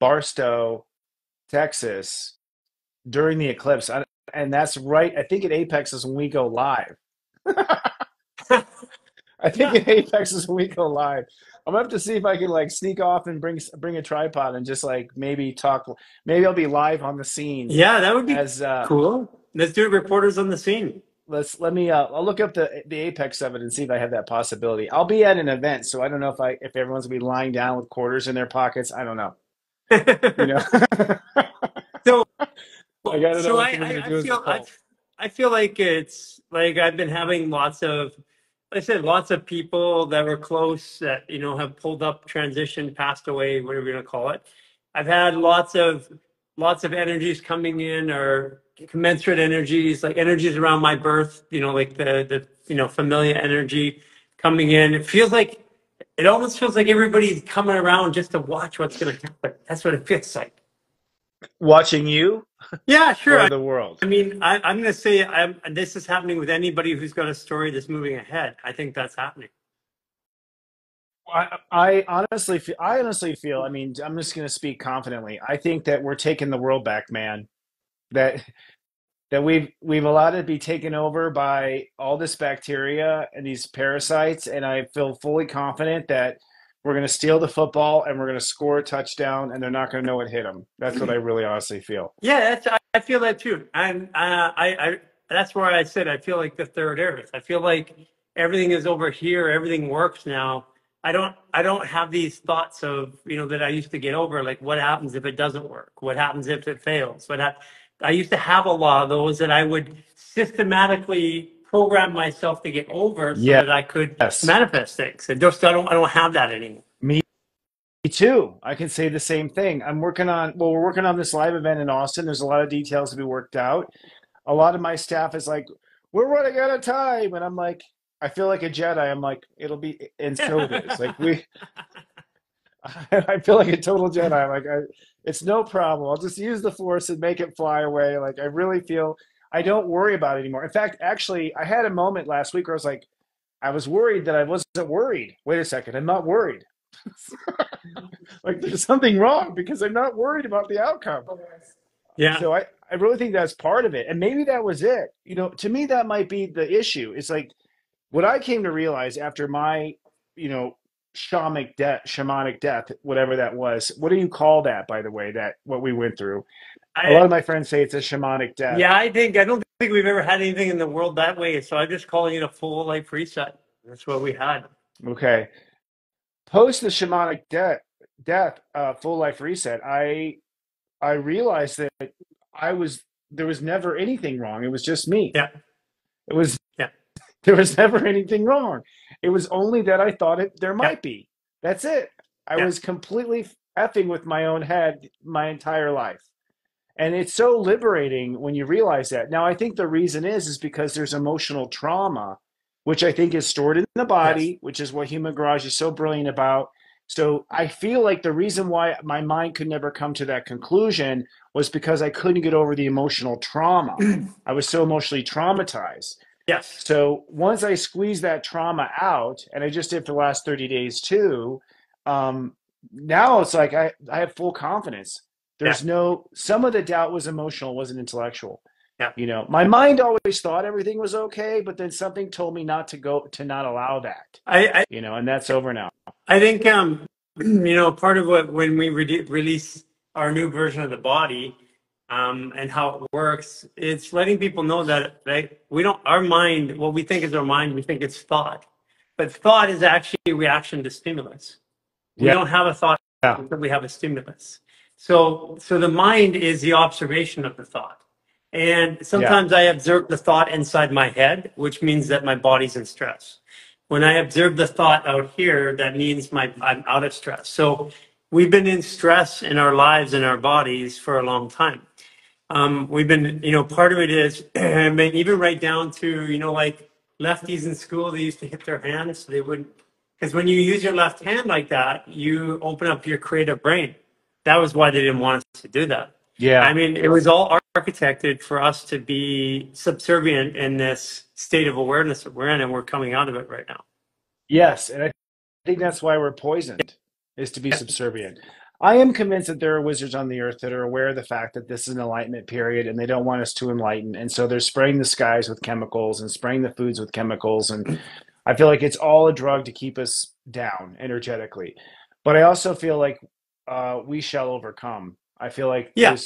Barstow, Texas during the eclipse. I, and that's right. I think at Apex is when we go live. I think at Apex is when we go live. I'm gonna have to see if I can like sneak off and bring bring a tripod and just like maybe talk. Maybe I'll be live on the scene. Yeah, that would be as uh, cool. Let's do reporters on the scene. let's let me uh, I'll look up the the apex of it and see if I have that possibility. I'll be at an event, so I don't know if I if everyone's gonna be lying down with quarters in their pockets. I don't know. You know, so I gotta know so what I, I, I do as a feel I. I feel like it's like I've been having lots of I said lots of people that were close that you know have pulled up transition passed away whatever you're gonna call it. I've had lots of lots of energies coming in or commensurate energies like energies around my birth you know like the the you know familiar energy coming in. It feels like it almost feels like everybody's coming around just to watch what's gonna happen. That's what it feels like Watching you yeah sure or the world. I mean, I, I'm going to say I'm, this is happening with anybody who's got a story that's moving ahead. I think that's happening. I, I honestly feel, I honestly feel, I mean, I'm just going to speak confidently. I think that we're taking the world back, man. That that we've we've allowed it to be taken over by all this bacteria and these parasites, and I feel fully confident that we're going to steal the football and we're going to score a touchdown, and they're not going to know what hit them. That's what I really honestly feel. Yeah, that's, I, feel that too. And uh, I, I, that's where I said I feel like the third earth. I feel like everything is over here. Everything works now. I don't, I don't have these thoughts of, you know, that I used to get over. Like, what happens if it doesn't work? What happens if it fails? What hap- I used to have a lot of those that I would systematically program myself to get over so that I could Yes, manifest things. And just I don't, I don't have that anymore. me too. I can say the same thing. I'm working on, well, we're working on this live event in Austin. There's a lot of details to be worked out. A lot of my staff is like, we're running out of time. And I'm like, I feel like a Jedi. I'm like, it'll be, and so it is. Like, we, I feel like a total Jedi. I'm like, I, it's no problem. I'll just use the Force and make it fly away. Like, I really feel I don't worry about it anymore. In fact, actually, I had a moment last week where I was like, I was worried that I wasn't worried. Wait a second, I'm not worried. like, there's something wrong because I'm not worried about the outcome. yeah. So I, I really think that's part of it. And maybe that was it. You know, to me, that might be the issue. It's like what I came to realize after my, you know, shamanic death, shamanic death, whatever that was. What do you call that, by the way, that what we went through? A lot of my friends say it's a shamanic death. Yeah, I think I don't think we've ever had anything in the world that way. So I'm just calling it a full life reset. That's what we had. Okay. Post the shamanic death, death, uh, full life reset, I, I realized that I was there was never anything wrong. It was just me. Yeah. It was Yeah. There was never anything wrong. It was only that I thought it there Yeah. might be. That's it. I Yeah. was completely effing with my own head my entire life. And it's so liberating when you realize that. Now I think the reason is is because there's emotional trauma, which I think is stored in the Yes. body, which is what Human Garage is so brilliant about. So I feel like the reason why my mind could never come to that conclusion was because I couldn't get over the emotional trauma. I was so emotionally traumatized. Yes. So once I squeezed that trauma out, and I just did for the last 30 days too, um, now it's like I, I have full confidence. There's no, some of the doubt was emotional, wasn't intellectual. Yeah. You know, my mind always thought everything was okay, but then something told me not to go, to not allow that, I, I you know, and that's over now. I think um, you know part of what when we re- release our new version of the body um, and how it works, it's letting people know that right, we don't our mind what we think is our mind we think it's thought, but thought is actually a reaction to stimulus. We Yeah. don't have a thought Yeah. until we have a stimulus. So so the mind is the observation of the thought. And sometimes I observe the thought inside my head, which means that my body's in stress. When I observe the thought out here, that means my I'm out of stress. So we've been in stress in our lives and our bodies for a long time. Um, we've been, you know, part of it is, I mean, even right down to, you know, like lefties in school, they used to hit their hands. So they wouldn't, because when you use your left hand like that, you open up your creative brain. That was why they didn't want us to do that. Yeah. I mean, it was all architected for us to be subservient in this state of awareness that we're in, and we're coming out of it right now. Yes, and I think that's why we're poisoned, is to be subservient. I am convinced that there are wizards on the earth that are aware of the fact that this is an enlightenment period and they don't want us to enlighten. And so they're spraying the skies with chemicals and spraying the foods with chemicals. And I feel like it's all a drug to keep us down energetically. But I also feel like uh, we shall overcome. I feel like Yeah.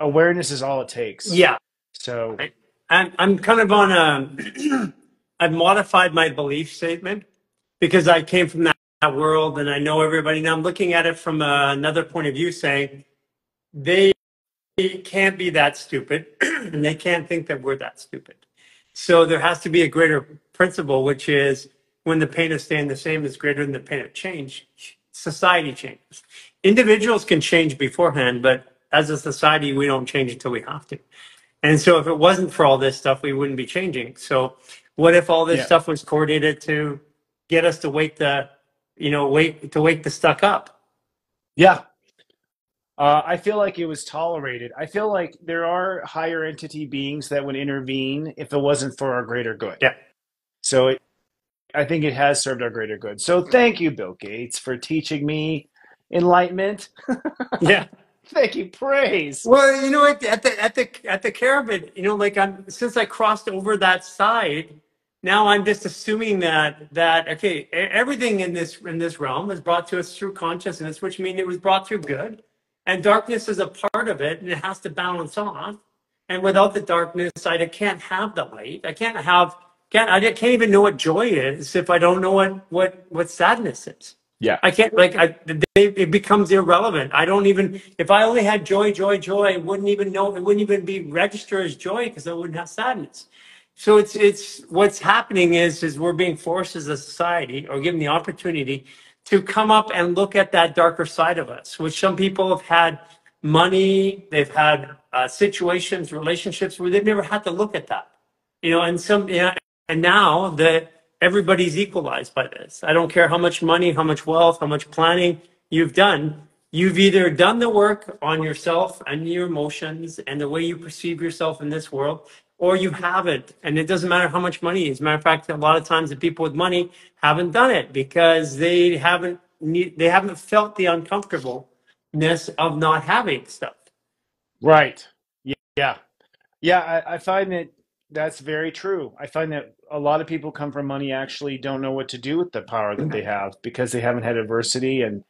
awareness is all it takes. Yeah, So, Right. I'm I'm kind of on a. I've modified my belief statement because I came from that, that world and I know everybody. Now I'm looking at it from uh, another point of view, saying they can't be that stupid and they can't think that we're that stupid. So there has to be a greater principle, which is when the pain of staying the same is greater than the pain of change, society changes. Individuals can change beforehand, but as a society, we don't change until we have to. And so if it wasn't for all this stuff, we wouldn't be changing. So what if all this Yeah. stuff was coordinated to get us to wake the, you know, wake to wake the stuck up? Yeah. Uh, I feel like it was tolerated. I feel like there are higher entity beings that would intervene if it wasn't for our greater good. Yeah. So it, I think it has served our greater good. So thank you, Bill Gates, for teaching me enlightenment. Yeah. Thank you, praise. Well, you know, at, at the at the at the caravan, you know, like I'm since I crossed over that side, now I'm just assuming that that okay, everything in this in this realm is brought to us through consciousness, which means it was brought through good, and darkness is a part of it, and it has to balance off. And without the darkness, I can't have the light. I can't have can't I can't even know what joy is if I don't know what what what sadness is. Yeah. I can't like I they, it becomes irrelevant. I don't even if I only had joy, joy, joy, I wouldn't even know it wouldn't even be registered as joy because I wouldn't have sadness. So it's it's what's happening is is we're being forced as a society or given the opportunity to come up and look at that darker side of us, which some people have had money, they've had uh, situations, relationships where they've never had to look at that you know, and some, you know, and now that everybody's equalized by this, I don't care how much money, how much wealth, how much planning you've done. You've either done the work on yourself and your emotions and the way you perceive yourself in this world, or you haven't. And it doesn't matter how much money. As a matter of fact, a lot of times the people with money haven't done it because they haven't they haven't felt the uncomfortableness of not having stuff. Right. Yeah. Yeah. I, I find that that's very true. I find that a lot of people come from money actually don't know what to do with the power that they have because they haven't had adversity and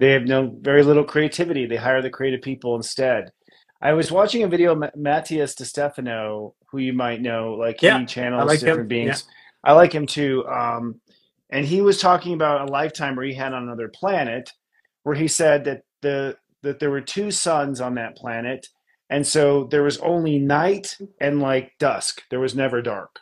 they have no very little creativity. They hire the creative people instead. I was watching a video of Ma- Matias De Stefano, who you might know, like he Yeah, I channels like him. different beings. I like him too. Um, and he was talking about a lifetime where he had on another planet, where he said that the that there were two suns on that planet, And so there was only night and like dusk. There was never dark.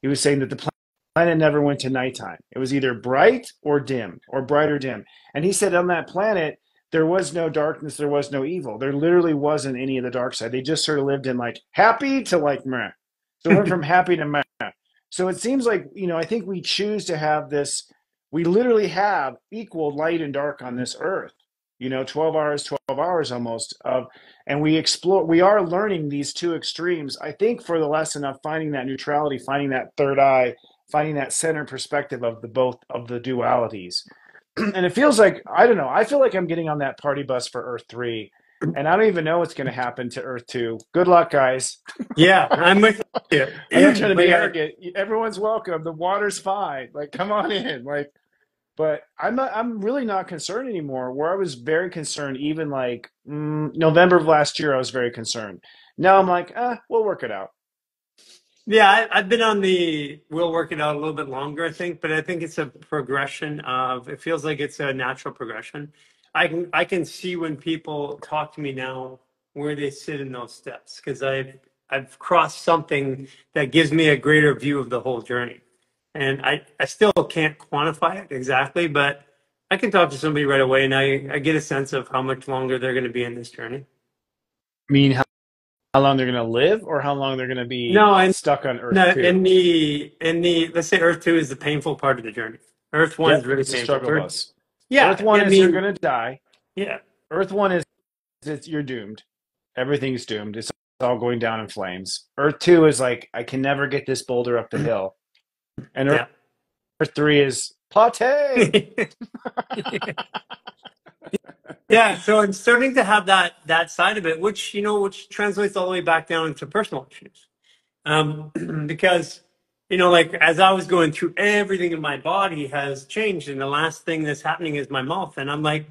He was saying that the planet never went to nighttime. It was either bright or dim, or bright or dim. And he said on that planet, there was no darkness, there was no evil. There literally wasn't any of the dark side. They just sort of lived in like happy to like meh. So it went from happy to meh. So it seems like, you know, I think we choose to have this, we literally have equal light and dark on this earth you know 12 hours 12 hours almost of and we explore we are learning these two extremes. I think for the lesson of finding that neutrality finding that third eye finding that center perspective of the both of the dualities. And it feels like i don't know i feel like i'm getting on that party bus for earth 3 and i don't even know what's going to happen to earth 2 good luck guys. Yeah i'm with you. I'm trying to be arrogant. Everyone's welcome. The water's fine. Like come on in. Like but I'm not, I'm really not concerned anymore. Where I was very concerned, even like mm, November of last year, I was very concerned. Now I'm like, ah, we'll work it out. Yeah, I, I've been on the we'll work it out a little bit longer, I think, but I think it's a progression of it feels like it's a natural progression. I can I can see when people talk to me now where they sit in those steps because I've I've crossed something that gives me a greater view of the whole journey. And I, I still can't quantify it exactly, but I can talk to somebody right away and I, I get a sense of how much longer they're going to be in this journey. I mean, how, how long they're going to live or how long they're going to be no, and, stuck on Earth no, two? In the, in the, let's say Earth 2 is the painful part of the journey. Earth 1 yep, is really painful. Struggle bus. Yeah. Earth 1 I is mean, you're going to die. Yeah. Earth 1 is it's, you're doomed. Everything's doomed. It's all going down in flames. Earth 2 is like, I can never get this boulder up the hill. And yeah. Three is pate. yeah, so I'm starting to have that that side of it, which you know, which translates all the way back down into personal issues, um, because you know, like as I was going through, everything in my body has changed, and the last thing that's happening is my mouth, and I'm like,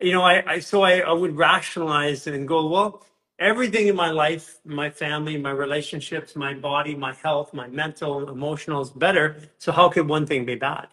you know, I, I so I, I would rationalize and go, well, everything in my life, my family, my relationships, my body, my health, my mental, emotional is better. So how could one thing be bad?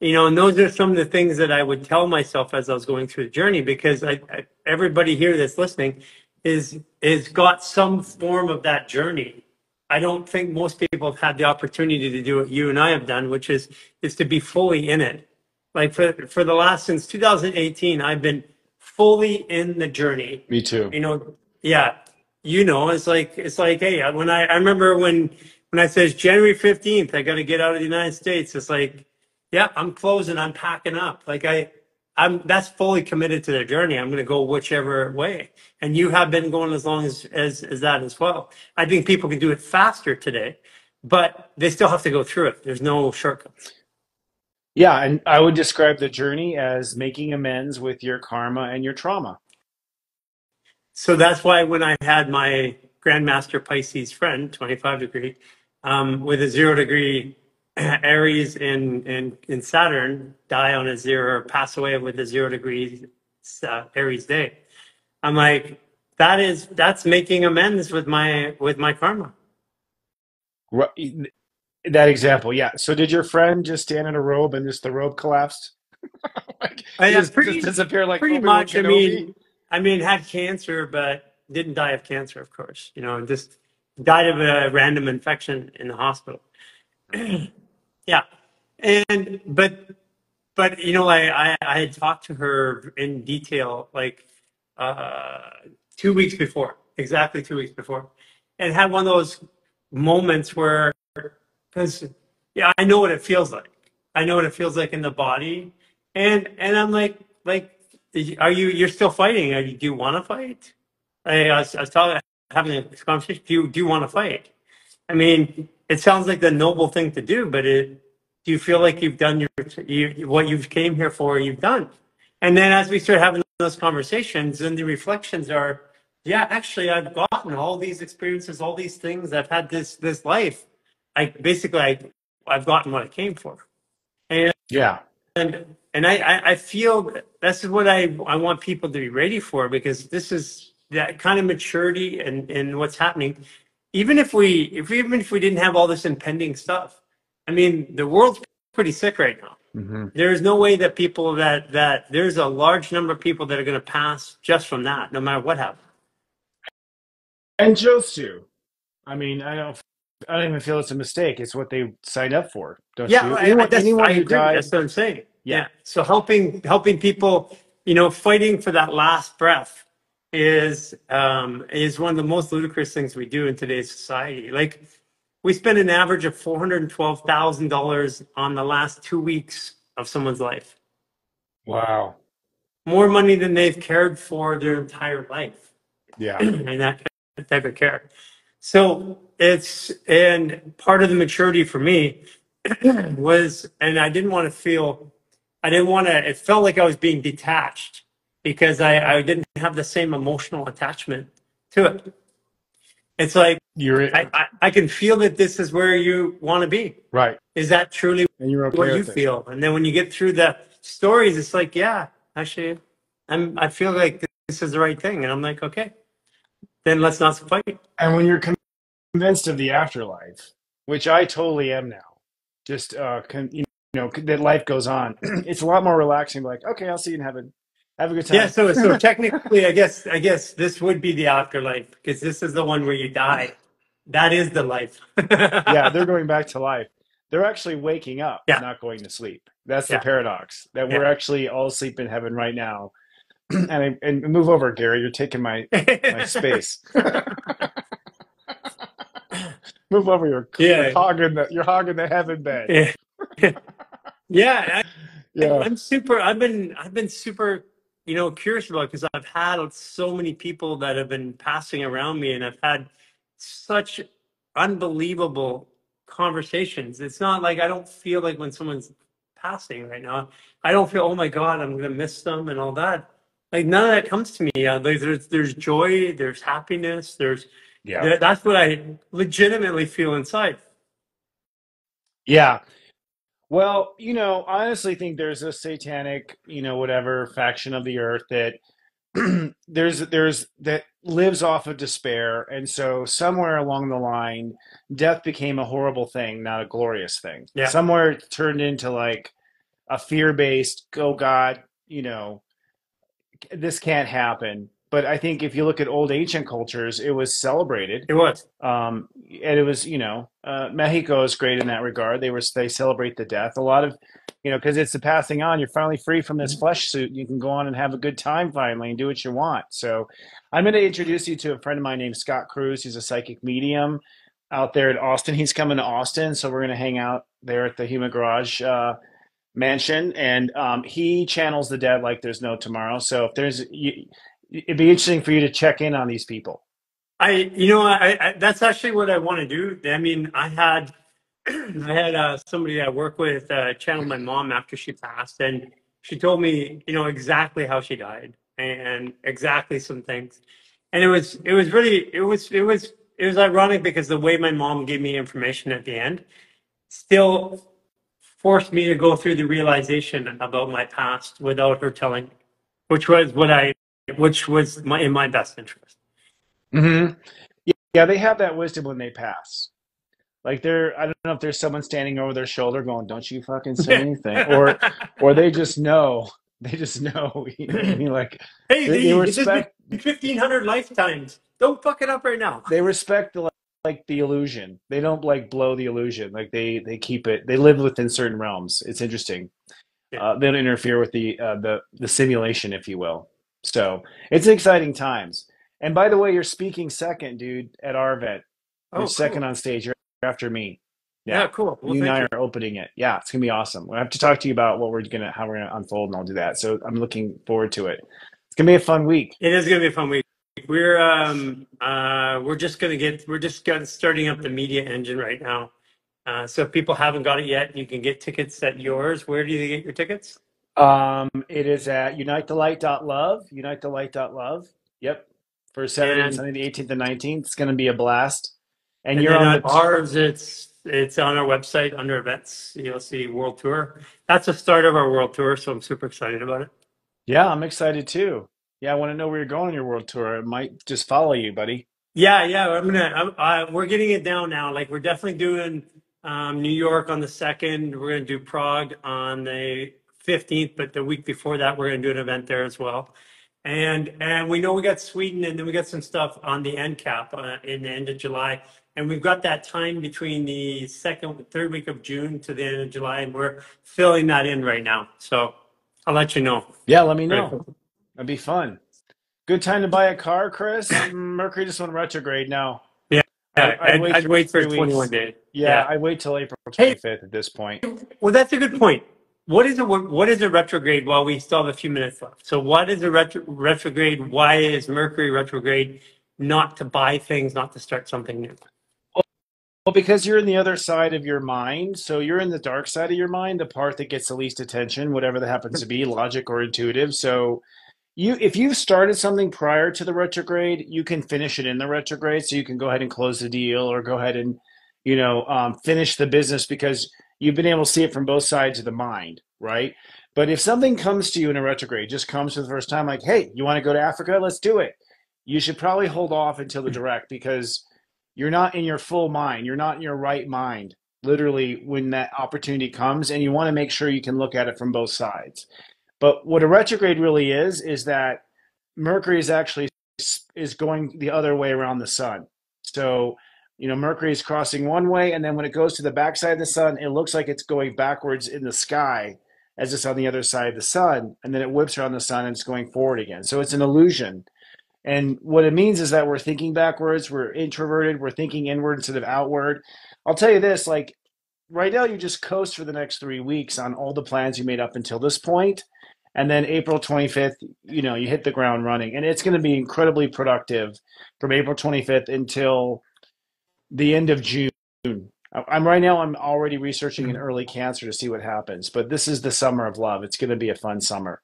You know, and those are some of the things that I would tell myself as I was going through the journey, because I, I, everybody here that's listening is is got some form of that journey. I don't think most people have had the opportunity to do what you and I have done, which is is to be fully in it. Like for for the last since 2018, I've been fully in the journey. Me too. You know, yeah, you know, it's like it's like, hey, when I I remember when when I says January fifteenth, I got to get out of the United States. It's like, yeah, I'm closing, I'm packing up. Like I, I'm that's fully committed to their journey. I'm going to go whichever way, and you have been going as long as as as that as well. I think people can do it faster today, but they still have to go through it. There's no shortcuts. Yeah, and I would describe the journey as making amends with your karma and your trauma. So that's why when I had my Grandmaster Pisces friend, 25 degree, um, with a zero degree Aries in, in, in Saturn die on a zero or pass away with a zero degree uh, Aries day. I'm like, that is, that's making amends with my, with my karma. That example, yeah. So did your friend just stand in a robe and just the robe collapsed? like, I just, pretty, just disappear like pretty much. I mean, I mean, had cancer, but didn't die of cancer, of course. You know, just died of a random infection in the hospital. yeah, and but but you know, I, I I had talked to her in detail like uh, two weeks before, exactly two weeks before, and had one of those moments where because yeah, I know what it feels like. I know what it feels like in the body, and and I'm like like are you you're still fighting? Are you, do you want to fight? I, I, was, I was talking, having a conversation. Do you do you want to fight? I mean, it sounds like the noble thing to do, but it, do you feel like you've done your you, what you've came here for? You've done, and then as we start having those conversations, and the reflections are, yeah, actually, I've gotten all these experiences, all these things. I've had this this life. I basically I I've gotten what I came for, and yeah, and and I, I, feel that's what I, I want people to be ready for because this is that kind of maturity and, and what's happening. Even if we if we, even if we didn't have all this impending stuff, I mean the world's pretty sick right now. Mm-hmm. There's no way that people that that there's a large number of people that are going to pass just from that, no matter what happens. and chose to. I mean, I don't. I don't even feel it's a mistake. It's what they signed up for, don't Yeah, you? I, I, Anyone, that's, I who agree. died, That's what I'm saying. Yeah. So helping helping people, you know, fighting for that last breath is um, is one of the most ludicrous things we do in today's society. Like we spend an average of four hundred and twelve thousand dollars on the last two weeks of someone's life. wow, More money than they've cared for their entire life. yeah, and that type of care. So it's and part of the maturity for me was, and I didn't want to feel, I didn't want to. It felt like I was being detached because I I didn't have the same emotional attachment to it. It's like you're I I, I can feel that this is where you want to be. right, Is that truly and you're what you it. feel? And then when you get through the stories, it's like, yeah, actually, I'm I feel like this is the right thing, and I'm like, okay, then let's not fight. And when you're convinced of the afterlife, which I totally am now, just uh, con- you know that life goes on. it's a lot more relaxing. Like, okay, I'll see you in heaven. Have a good time Yeah, so so technically, I guess I guess this would be the afterlife because this is the one where you die. That is the life. yeah, they're going back to life. They're actually waking up, Yeah, not going to sleep. That's the paradox. That yeah. we're actually all asleep in heaven right now. and I, and move over, Garry. You're taking my my space. move over. You're you're hogging the you're hogging the heaven bed. Yeah. I, Yeah. I'm super. I've been I've been super, you know, curious about because I've had so many people that have been passing around me, and I've had such unbelievable conversations. It's not like I don't feel like when someone's passing right now, I don't feel, oh my God, I'm gonna miss them and all that. Like none of that comes to me. Uh, like, there's there's joy, there's happiness, there's Yeah. that, that's what I legitimately feel inside. Yeah. Well, you know, I honestly think there's a satanic, you know, whatever faction of the earth that there's there's that lives off of despair, and so somewhere along the line, death became a horrible thing, not a glorious thing. Yeah, Somewhere it turned into like a fear-based, oh God, you know, this can't happen. But I think if you look at old ancient cultures, it was celebrated. it was. Um, and it was, you know, uh, Mexico is great in that regard. They were they celebrate the death. A lot of, you know, because it's the passing on. You're finally free from this flesh suit. You can go on and have a good time finally and do what you want. So, I'm going to introduce you to a friend of mine named Scott Cruz. He's a psychic medium out there at Austin. He's coming to Austin, so we're going to hang out there at the Human Garage uh, mansion, and um, he channels the dead like there's no tomorrow. So if there's, you, it'd be interesting for you to check in on these people. I, you know, I, I that's actually what I want to do. I mean, I had, I had uh, somebody I work with uh, channel my mom after she passed, and she told me, you know, exactly how she died and exactly some things, and it was, it was really, it was, it was, it was ironic because the way my mom gave me information at the end still forced me to go through the realization about my past without her telling me, which was what I, which was my in my best interest. hmm Yeah, they have that wisdom when they pass. Like they're, I don't know if there's someone standing over their shoulder going, "Don't you fucking say anything," or, or they just know. They just know. You know I mean? Like Hey, they, they respect. 1,500 lifetimes. Don't fuck it up right now. They respect the like the illusion. They don't like blow the illusion. Like they they keep it. They live within certain realms. It's interesting. Yeah. Uh, they don't interfere with the uh, the the simulation, if you will. So it's exciting times. And by the way, you're speaking second, dude, at Arvet. You're Oh, second on stage. You're after me. Yeah, Yeah, cool. Well, you and I you. are opening it. Yeah, it's gonna be awesome. I have to talk to you about what we're gonna, how we're gonna unfold, and I'll do that. So I'm looking forward to it. It's gonna be a fun week. It is going to be a fun week. We're um uh we're just going to get we're just getting starting up the media engine right now. Uh, so if people haven't got it yet, you can get tickets at yours. Where do you get your tickets? Um, it is at unitethelight.love, unitethelight.love. Yep, for Saturday and And Sunday, the 18th and 19th. It's gonna be a blast. And and you're on the ours, it's it's on our website under events. You'll see World Tour. That's the start of our World Tour, so I'm super excited about it. Yeah, I'm excited too. Yeah, I want to know where you're going on your world tour. I might just follow you, buddy. Yeah, yeah. I'm gonna. I'm, uh, we're getting it down now. Like we're definitely doing um, New York on the second. We're gonna do Prague on the fifteenth, but the week before that, we're gonna do an event there as well. And and we know we got Sweden, and then we got some stuff on the end cap uh, in the end of July, and we've got that time between the second, third week of June to the end of July, and we're filling that in right now. So I'll let you know. Yeah, let me know. That'd be fun. Good time to buy a car, Chris. Mercury just went retrograde now. Yeah, I- I'd I'd, wait I'd for wait for 21 days. Yeah, I wait till April Hey. 25th at this point. Well, that's a good point. What is a what is a retrograde? While we still have a few minutes left, so what is a retro, retrograde? Why is Mercury retrograde? Not to buy things, not to start something new. Well, because you're in the other side of your mind, so you're in the dark side of your mind, the part that gets the least attention, whatever that happens to be, logic or intuitive. So you if you've started something prior to the retrograde, you can finish it in the retrograde. So you can go ahead and close the deal or go ahead and, you know, um, finish the business because you've been able to see it from both sides of the mind, right? But if something comes to you in a retrograde, just comes for the first time, like, hey, you want to go to Africa? Let's do it. You should probably hold off until the mm-hmm. direct because you're not in your full mind you're not in your right mind literally when that opportunity comes and you want to make sure you can look at it from both sides but what a retrograde really is is that mercury is actually is going the other way around the sun so you know mercury is crossing one way and then when it goes to the backside of the sun it looks like it's going backwards in the sky as it's on the other side of the sun and then it whips around the sun and it's going forward again so it's an illusion and what it means is that we're thinking backwards, we're introverted, we're thinking inward instead of outward. I'll tell you this like, right now, you just coast for the next three weeks on all the plans you made up until this point. And then April 25th, you know, you hit the ground running. And it's going to be incredibly productive from April 25th until the end of June. I'm right now, I'm already researching an early cancer to see what happens. But this is the summer of love. It's going to be a fun summer.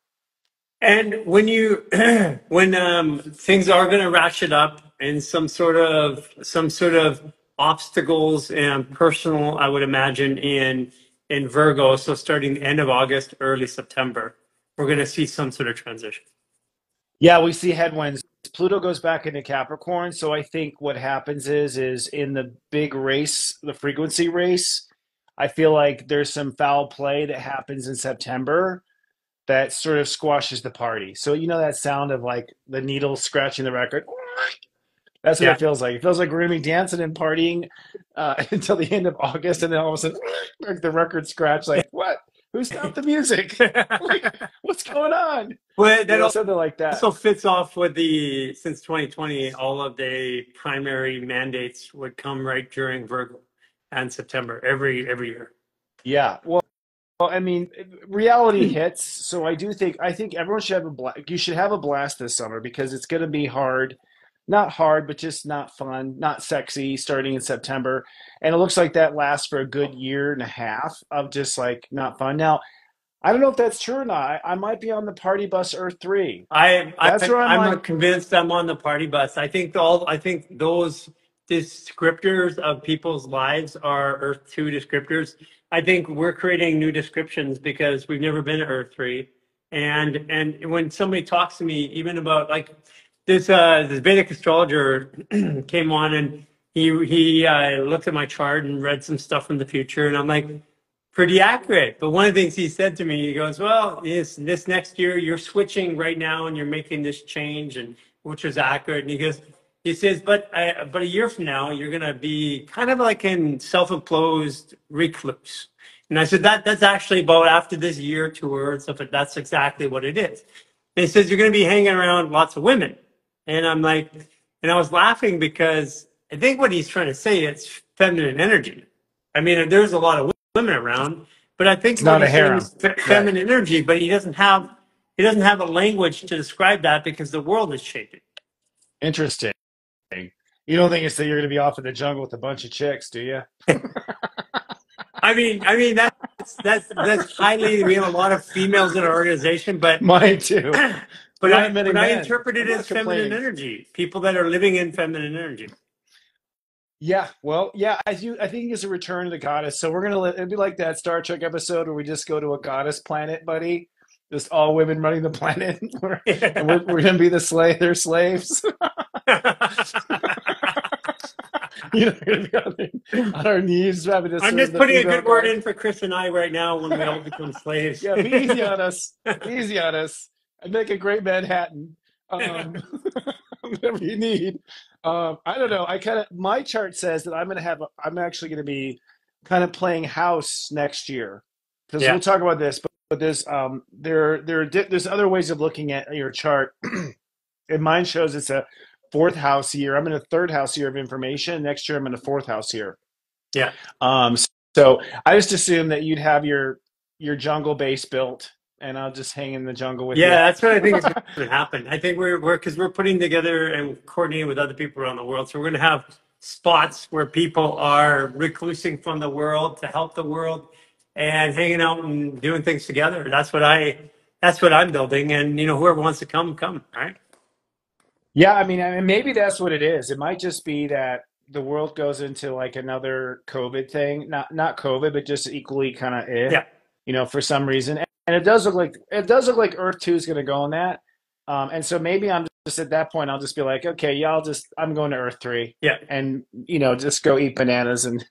And when you when um, things are going to ratchet up and some sort of some sort of obstacles and personal, I would imagine in in Virgo. So starting the end of August, early September, we're going to see some sort of transition. Yeah, we see headwinds. Pluto goes back into Capricorn, so I think what happens is is in the big race, the frequency race, I feel like there's some foul play that happens in September that sort of squashes the party. So you know that sound of like the needle scratching the record. That's what Yeah. it feels like. It feels like we're gonna be dancing and partying uh, until the end of August, and then all of a sudden, like the record scratch. Like what? Who stopped the music? like what's going on? well, You that know, also something like that. also fits off with the since 2020, all of the primary mandates would come right during Virgo and September every every year. Yeah. Well, well, I mean, reality hmm. hits. So I do think I think everyone should have a blast. You should have a blast this summer because it's going to be hard, not hard, but just not fun, not sexy. Starting in September, and it looks like that lasts for a good year and a half of just like not fun. Now, I don't know if that's true or not. I, I might be on the party bus Earth three. I, I That's where I'm I'm like- convinced I'm on the party bus. I think all I think those descriptors of people's lives are Earth two descriptors. I think we're creating new descriptions because we've never been to Earth three. And and when somebody talks to me even about like this uh this Vedic astrologer came on and he he uh, looked at my chart and read some stuff from the future and I'm like pretty accurate. But one of the things he said to me, he goes, "Well, this this next year you're switching right now and you're making this change, and which is accurate." And he goes, he says, "But uh, but a year from now you're gonna be kind of like in self-imposed recluse." And I said, "That that's actually about after this year tour and stuff. But that's exactly what it is." And he says, "You're gonna be hanging around lots of women," and I'm like, and I was laughing because I think what he's trying to say is feminine energy. I mean, there's a lot of women around, but I think It's not a harem. feminine energy, but he doesn't have he doesn't have a language to describe that because the world is changing. Interesting. You don't think it's that you're going to be off in the jungle with a bunch of chicks, do you? I mean, I mean that's that's that's highly. We have a lot of females in our organization, but Mine too. but I but I men. interpret it I'm as feminine energy. People that are living in feminine energy. Yeah, well, yeah, I do. I think it's a return to the goddess. So we're gonna let it'd be like that Star Trek episode where we just go to a goddess planet, buddy. Just all women running the planet, We're- and we're, we're gonna be the slave. They're slaves. you know, we're gonna be on, the- on our knees having to I'm just putting a good word in for Chris and I right now when we all become slaves. Yeah, be easy on us. Be easy on us. I'd make a great Manhattan. um, whatever you need. Um, I don't know. I kind of my chart says that I'm going to have. A, I'm actually going to be kind of playing house next year because Yeah. we'll talk about this. But, but there's um there there are di- there's other ways of looking at your chart. and mine shows it's a fourth house year. I'm in a third house year of information. Next year I'm in a fourth house year. Yeah. Um. So I just assume that you'd have your your jungle base built, and I'll just hang in the jungle with you. Yeah, that's what I think is going to happen. I think we're we're because we're putting together and coordinating with other people around the world. So we're going to have spots where people are reclusing from the world to help the world and hanging out and doing things together. That's what I that's what I'm building. And you know, whoever wants to come, come. Right? Yeah, I mean, I mean, maybe that's what it is. It might just be that the world goes into like another COVID thing, not not COVID, but just equally kind of eh, Yeah. you know, for some reason. And it does look like it does look like Earth Two is going to go on that. Um, and so maybe I'm just at that point, I'll just be like, okay, y'all, just I'm going to Earth Three, Yeah. and you know, just go eat bananas and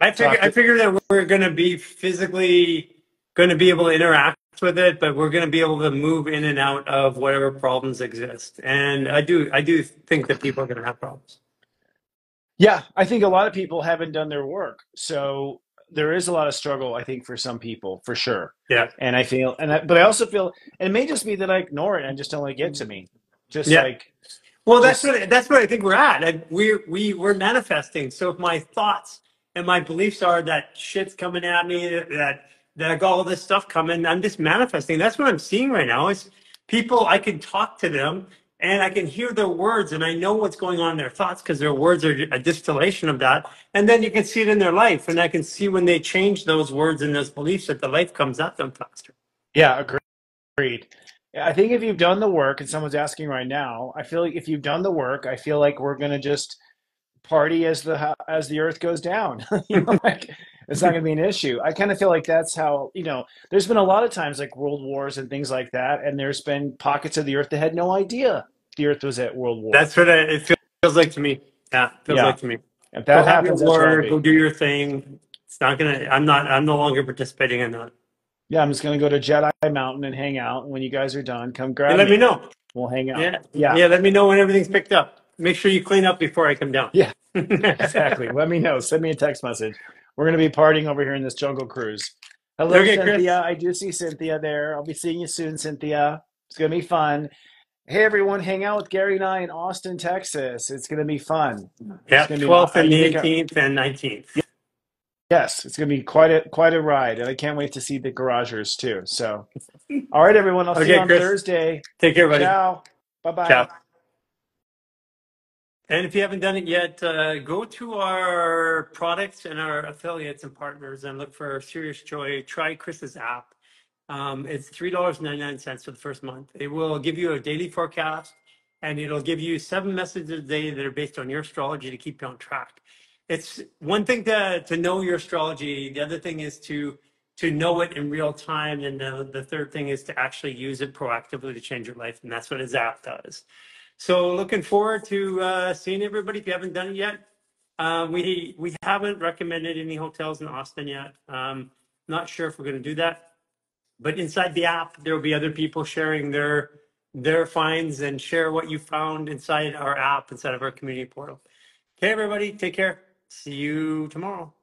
I figure talk I figure that we're going to be physically going to be able to interact with it, but we're going to be able to move in and out of whatever problems exist. And I do I do think that people are going to have problems. Yeah, I think a lot of people haven't done their work, so there is a lot of struggle. I think for some people, for sure. Yeah. And I feel, and I, but I also feel, and it may just be that I ignore it and just don't let it get to me. Just Yeah. like, Well, that's just what that's what I think we're at. And we're we we're manifesting. So if my thoughts and my beliefs are that shit's coming at me, that that I got all this stuff coming, I'm just manifesting. That's what I'm seeing right now. Is people I can talk to them and I can hear their words and I know what's going on in their thoughts because their words are a distillation of that. And then you can see it in their life, and I can see when they change those words and those beliefs that the life comes at them faster. yeah, agreed. I think if you've done the work, and someone's asking right now, I feel like if you've done the work, I feel like we're gonna just party as the as the earth goes down. know, like it's not gonna be an issue. I kind of feel like that's how you know. There's been a lot of times like world wars and things like that, and there's been pockets of the earth that had no idea the earth was at world war. That's what I, it feels like to me. Yeah, it feels Yeah, like to me. if Go that have your happens, that's where I'll work. Go do your thing. It's not gonna. I'm not. I'm no longer participating in that. Yeah, I'm just gonna go to Jedi Mountain and hang out. And when you guys are done, come And grab let me me. know. We'll hang out. Yeah, Yeah, yeah. Let me know when everything's picked up. Make sure you clean up before I come down. yeah, exactly. Let me know. Send me a text message. We're gonna be partying over here in this jungle cruise. Hello, Chris. Cynthia. I do see Cynthia there. I'll be seeing you soon, Cynthia. It's gonna be fun. Hey everyone, hang out with Garry and I in Austin, Texas. It's gonna be fun. It's Yeah, gonna be. 12th I and the think. I, 18th and 19th. yes, it's gonna be quite a quite a ride, and I can't wait to see the garagers too. So, all right, everyone. I'll see you Okay, on Chris. Thursday. Take care, buddy. Ciao. Bye bye. Ciao. And if you haven't done it yet, uh, go to our products and our affiliates and partners and look for Sirius Joy. Try Chris's app. Um, it's three dollars ninety nine cents for the first month. It will give you a daily forecast, and it'll give you seven messages a day that are based on your astrology to keep you on track. It's one thing to to know your astrology. The other thing is to to know it in real time, and the, the third thing is to actually use it proactively to change your life, and that's what his app does. So looking forward to uh, seeing everybody. If you haven't done it yet, uh, we we haven't recommended any hotels in Austin yet. Um, not sure if we're going to do that, but inside the app there will be other people sharing their their finds and share what you found inside our app, inside of our community portal. Okay, everybody, take care. See you tomorrow.